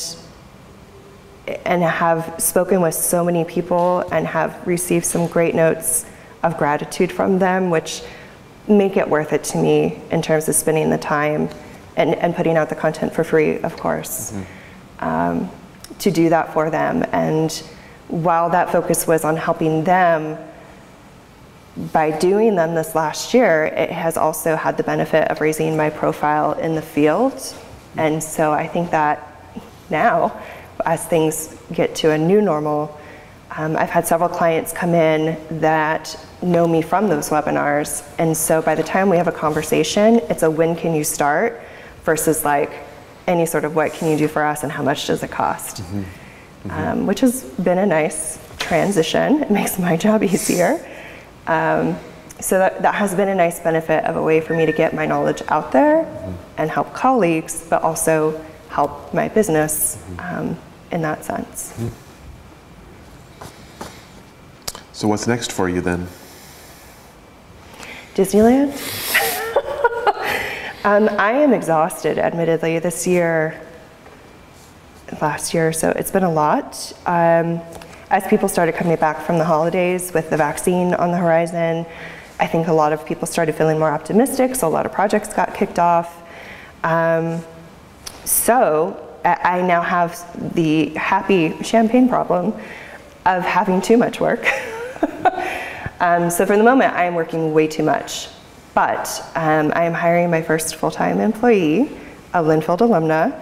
and have spoken with so many people and have received some great notes of gratitude from them, which make it worth it to me in terms of spending the time and, and putting out the content for free, of course, mm-hmm. um, to do that for them. And while that focus was on helping them, by doing them this last year, it has also had the benefit of raising my profile in the field. And so I think that now, as things get to a new normal, um, I've had several clients come in that know me from those webinars. And so by the time we have a conversation, it's a when can you start versus like any sort of what can you do for us and how much does it cost, mm-hmm. Mm-hmm. Um, which has been a nice transition. It makes my job easier. Um, so that, that has been a nice benefit of a way for me to get my knowledge out there mm-hmm. and help colleagues, but also help my business mm-hmm. um, in that sense. Mm-hmm. So, what's next for you then? Disneyland? um, I am exhausted, admittedly, this year, last year, so it's been a lot. Um, as people started coming back from the holidays with the vaccine on the horizon, I think a lot of people started feeling more optimistic, so a lot of projects got kicked off. Um, so I now have the happy champagne problem of having too much work. um, so for the moment, I am working way too much. But um, I am hiring my first full-time employee, a Linfield alumna,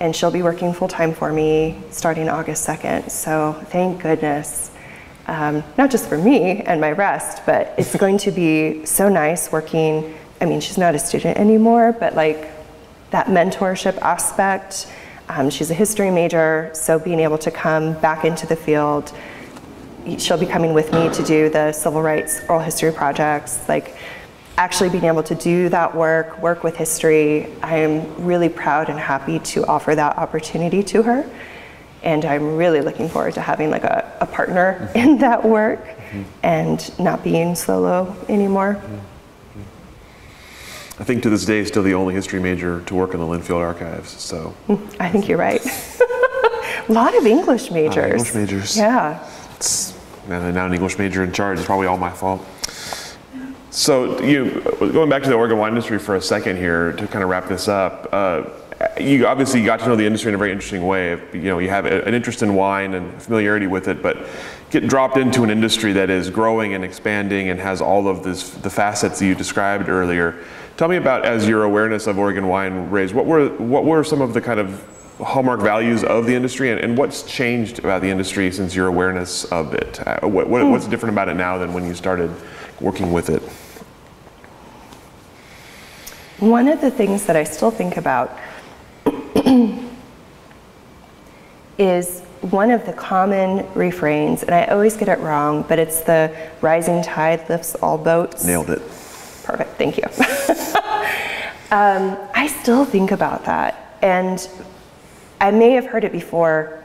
and she'll be working full time for me starting August 2nd. So thank goodness. Um, not just for me and my rest, but it's going to be so nice working. I mean, she's not a student anymore, but like that mentorship aspect. Um, she's a history major, so being able to come back into the field, she'll be coming with me to do the civil rights oral history projects. Like, actually being able to do that work, work with history, I am really proud and happy to offer that opportunity to her. And I'm really looking forward to having like a, a partner mm-hmm. in that work mm-hmm. and not being solo anymore. Mm-hmm. I think to this day, still the only history major to work in the Linfield archives. So I think you're right. a lot of English majors. English majors. Yeah. it's, and now an English major in charge is probably all my fault. So you going back to the Oregon wine industry for a second here to kind of wrap this up. Uh, you obviously got to know the industry in a very interesting way. You know, you have an interest in wine and familiarity with it, but get dropped into an industry that is growing and expanding and has all of this, the facets that you described earlier. Tell me about, as your awareness of Oregon wine raised, what were what were some of the kind of hallmark values of the industry, and, and what's changed about the industry since your awareness of it? Uh, what, what, What's different about it now than when you started working with it? One of the things that I still think about is one of the common refrains, and I always get it wrong, but it's the rising tide lifts all boats. Nailed it. Perfect, thank you. um, I still think about that, and I may have heard it before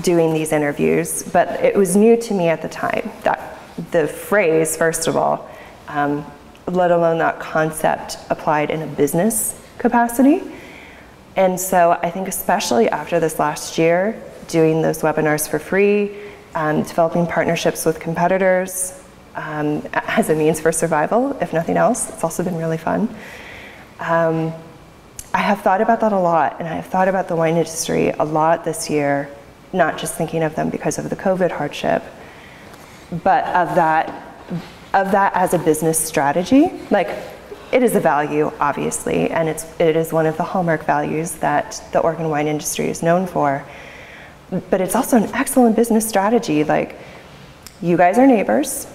doing these interviews, but it was new to me at the time. That the phrase, first of all, um, let alone that concept applied in a business capacity. And so I think, especially after this last year, doing those webinars for free, um, developing partnerships with competitors um, as a means for survival, if nothing else, it's also been really fun. Um, I have thought about that a lot, and I have thought about the wine industry a lot this year, not just thinking of them because of the COVID hardship, but of that of that as a business strategy. Like, it is a value, obviously, and it's it is one of the hallmark values that the Oregon wine industry is known for. But it's also an excellent business strategy. Like, you guys are neighbors.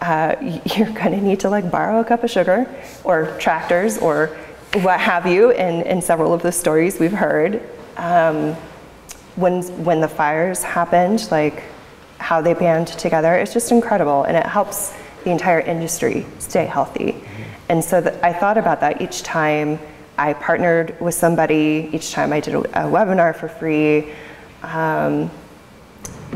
Uh, you're going to need to like borrow a cup of sugar or tractors or what have you in, in several of the stories we've heard. Um, when, when the fires happened, like how they band together, it's just incredible and it helps the entire industry stay healthy. And so I thought about that each time I partnered with somebody, each time I did a, a webinar for free. Um,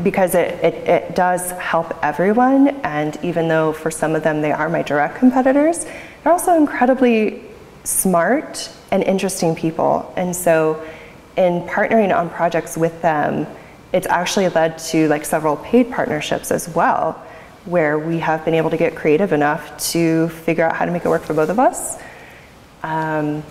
because it, it, it, does help everyone. And even though for some of them they are my direct competitors, they're also incredibly smart and interesting people. And so in partnering on projects with them, it's actually led to like several paid partnerships as well, where we have been able to get creative enough to figure out how to make it work for both of us. Um,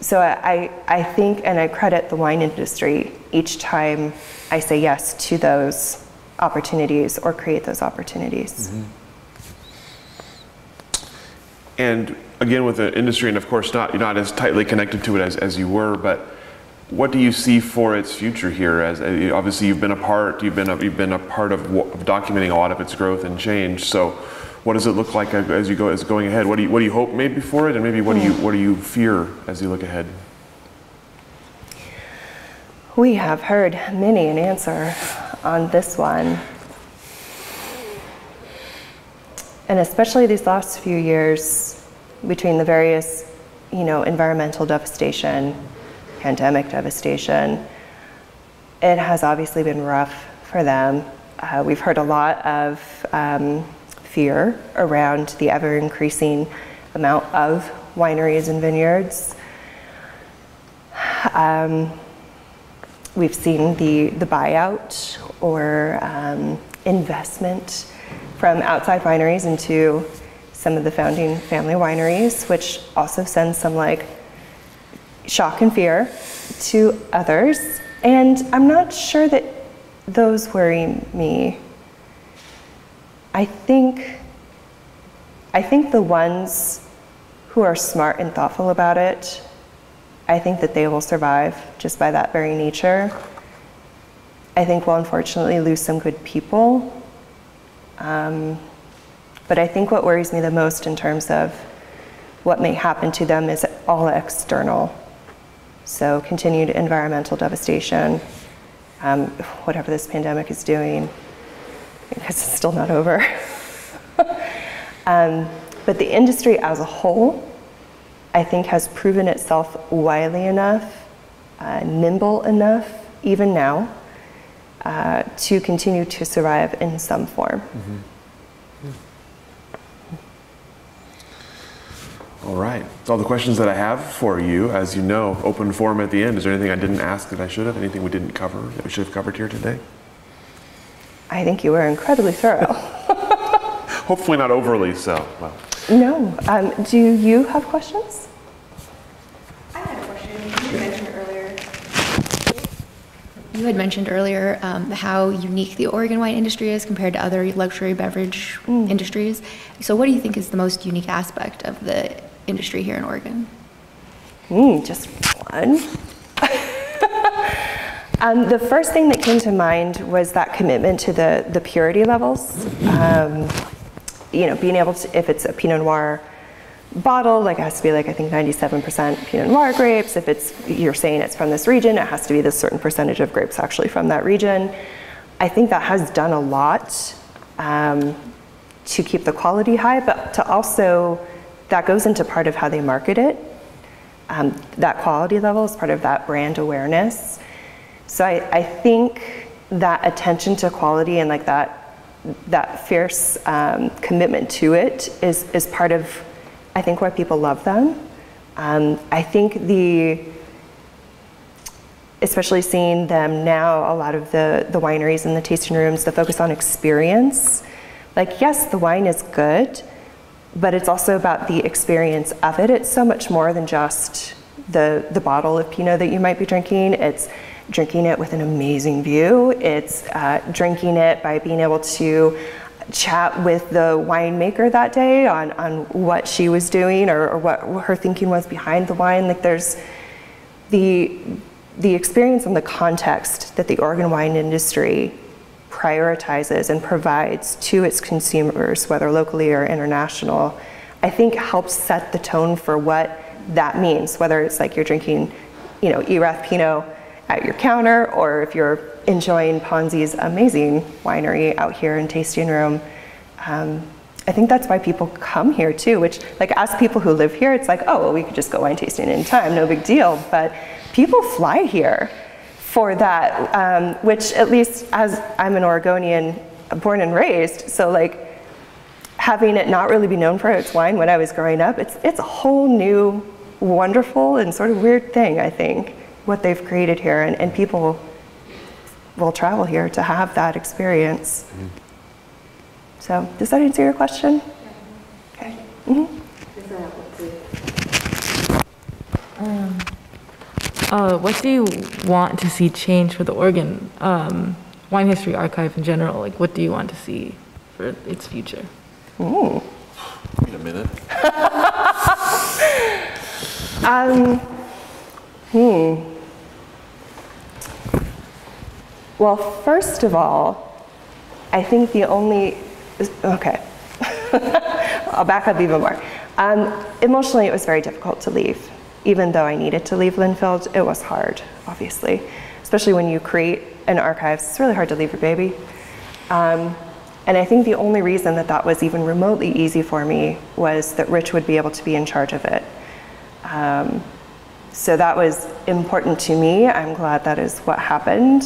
so I, I think, and I credit the wine industry each time I say yes to those opportunities or create those opportunities. Mm-hmm. And again, with the industry, and of course, not you're not as tightly connected to it as, as you were, but what do you see for its future here? As uh, obviously you've been a part, you've been a, you've been a part of, of documenting a lot of its growth and change. So, what does it look like as you go as going ahead? What do you what do you hope maybe for it, and maybe what do you what do you fear as you look ahead? We have heard many an answer on this one. And especially these last few years, between the various, you know, environmental devastation, pandemic devastation, it has obviously been rough for them. Uh, we've heard a lot of um, fear around the ever increasing amount of wineries and vineyards. Um, we've seen the, the buyout or um, investment from outside wineries into some of the founding family wineries, which also sends some like shock and fear to others. And I'm not sure that those worry me. I think I think the ones who are smart and thoughtful about it, I think that they will survive just by that very nature. I think we'll unfortunately lose some good people. Um, but I think what worries me the most in terms of what may happen to them is all external. So, continued environmental devastation, um, whatever this pandemic is doing, because it's still not over. um, but the industry as a whole, I think, has proven itself wily enough, uh, nimble enough, even now, uh, to continue to survive in some form. Mm-hmm. All right. That's all the questions that I have for you. As you know, open forum at the end. Is there anything I didn't ask that I should have? Anything we didn't cover that we should have covered here today? I think you were incredibly thorough. Hopefully not overly so. Well, no. Um, do you have questions? I had a question. You mentioned earlier. You had mentioned earlier um, how unique the Oregon wine industry is compared to other luxury beverage industries. So, what do you think is the most unique aspect of the industry here in Oregon? Mm, just one. um, the first thing that came to mind was that commitment to the, the purity levels. Um, you know, being able to, if it's a Pinot Noir bottle, like it has to be like I think 97% Pinot Noir grapes. If it's you're saying it's from this region, it has to be this certain percentage of grapes actually from that region. I think that has done a lot um, to keep the quality high, but to also that goes into part of how they market it. Um, that quality level is part of that brand awareness. So I, I think that attention to quality and like that that fierce um, commitment to it is is part of I think why people love them. Um, I think the especially seeing them now, a lot of the, the wineries and the tasting rooms, the focus on experience. Like, yes, the wine is good, but it's also about the experience of it. It's so much more than just the, the bottle of Pinot that you might be drinking. It's drinking it with an amazing view. It's uh, drinking it by being able to chat with the winemaker that day on, on what she was doing or, or what her thinking was behind the wine. Like there's the the experience and the context that the Oregon wine industry prioritizes and provides to its consumers, whether locally or international, I think helps set the tone for what that means, whether it's like you're drinking, you know, Erath Pinot at your counter, or if you're enjoying Ponzi's amazing winery out here in tasting room. Um, I think that's why people come here too, which like ask people who live here, it's like, oh, well, we could just go wine tasting in anytime, no big deal. But people fly here for that, um, which at least as I'm an Oregonian, born and raised, so like having it not really be known for its wine when I was growing up, it's, it's a whole new, wonderful and sort of weird thing, I think, what they've created here. And, and people will travel here to have that experience. Mm. So, does that answer your question? Okay. Mm-hmm. Um, uh, what do you want to see change for the Oregon um, Wine History Archive in general? Like, what do you want to see for its future? Ooh. Wait a minute. um, hmm. Well, first of all, I think the only, okay, I'll back up even more. Um, emotionally, it was very difficult to leave. Even though I needed to leave Linfield, it was hard, obviously. Especially when you create an archive, it's really hard to leave your baby. Um, and I think the only reason that that was even remotely easy for me was that Rich would be able to be in charge of it. Um, so that was important to me. I'm glad that is what happened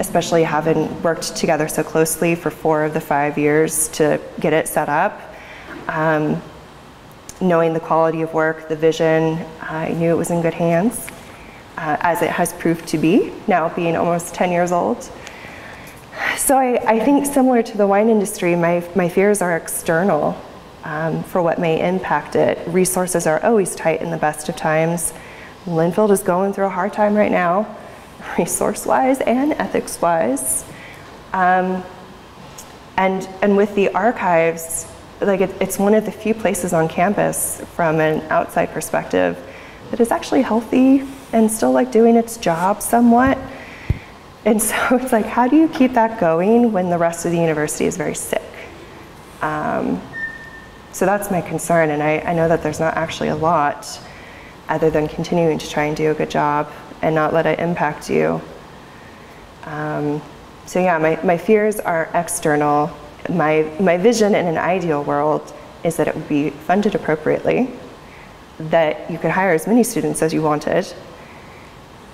especially having worked together so closely for four of the five years to get it set up. Um, knowing the quality of work, the vision, I knew it was in good hands, uh, as it has proved to be, now being almost 10 years old. So I, I think similar to the wine industry, my, my fears are external um, for what may impact it. Resources are always tight in the best of times. Linfield is going through a hard time right now resource-wise and ethics-wise. Um, and, and with the archives, like it, it's one of the few places on campus from an outside perspective that is actually healthy and still like doing its job somewhat. And so it's like, how do you keep that going when the rest of the university is very sick? Um, so that's my concern, and I, I know that there's not actually a lot other than continuing to try and do a good job and not let it impact you. Um, so yeah, my, my fears are external. My, my vision in an ideal world is that it would be funded appropriately, that you could hire as many students as you wanted,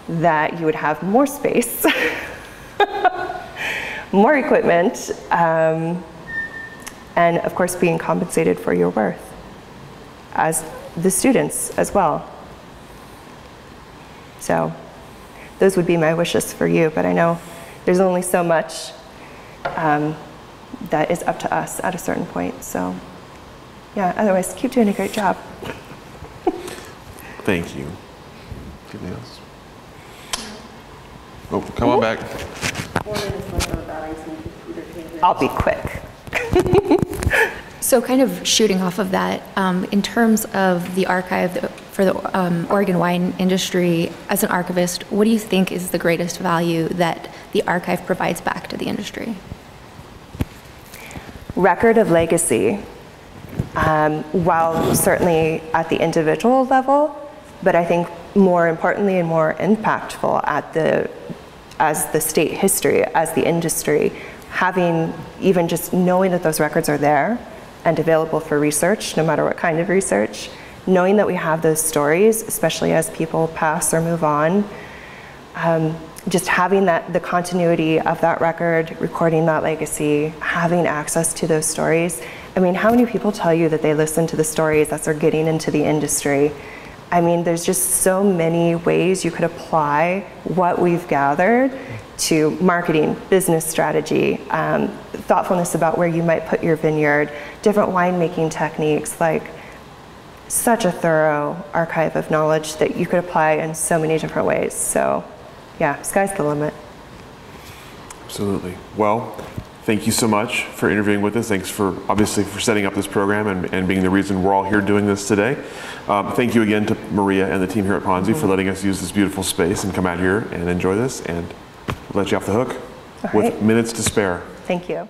that you would have more space, more equipment, um, and of course being compensated for your worth as the students as well. So those would be my wishes for you, but I know there's only so much um, that is up to us at a certain point. So yeah, otherwise, keep doing a great job. Thank you. Anything else? Oh, come on back. I'll be quick. So kind of shooting off of that, um, in terms of the archive for the um, Oregon wine industry, as an archivist, what do you think is the greatest value that the archive provides back to the industry? record of legacy, um, while certainly at the individual level, but I think more importantly and more impactful at the as the state history, as the industry, having even just knowing that those records are there and available for research, no matter what kind of research, knowing that we have those stories, especially as people pass or move on, um, just having that the continuity of that record, recording that legacy, having access to those stories. I mean, how many people tell you that they listen to the stories as they're getting into the industry? I mean, there's just so many ways you could apply what we've gathered to marketing, business strategy, um, thoughtfulness about where you might put your vineyard, different winemaking techniques, like such a thorough archive of knowledge that you could apply in so many different ways. So yeah, sky's the limit. Absolutely. Well, thank you so much for interviewing with us. Thanks for obviously for setting up this program and, and being the reason we're all here doing this today. Um, thank you again to Maria and the team here at Ponzi for letting us use this beautiful space and come out here and enjoy this and let you off the hook All with right. minutes to spare. Thank you.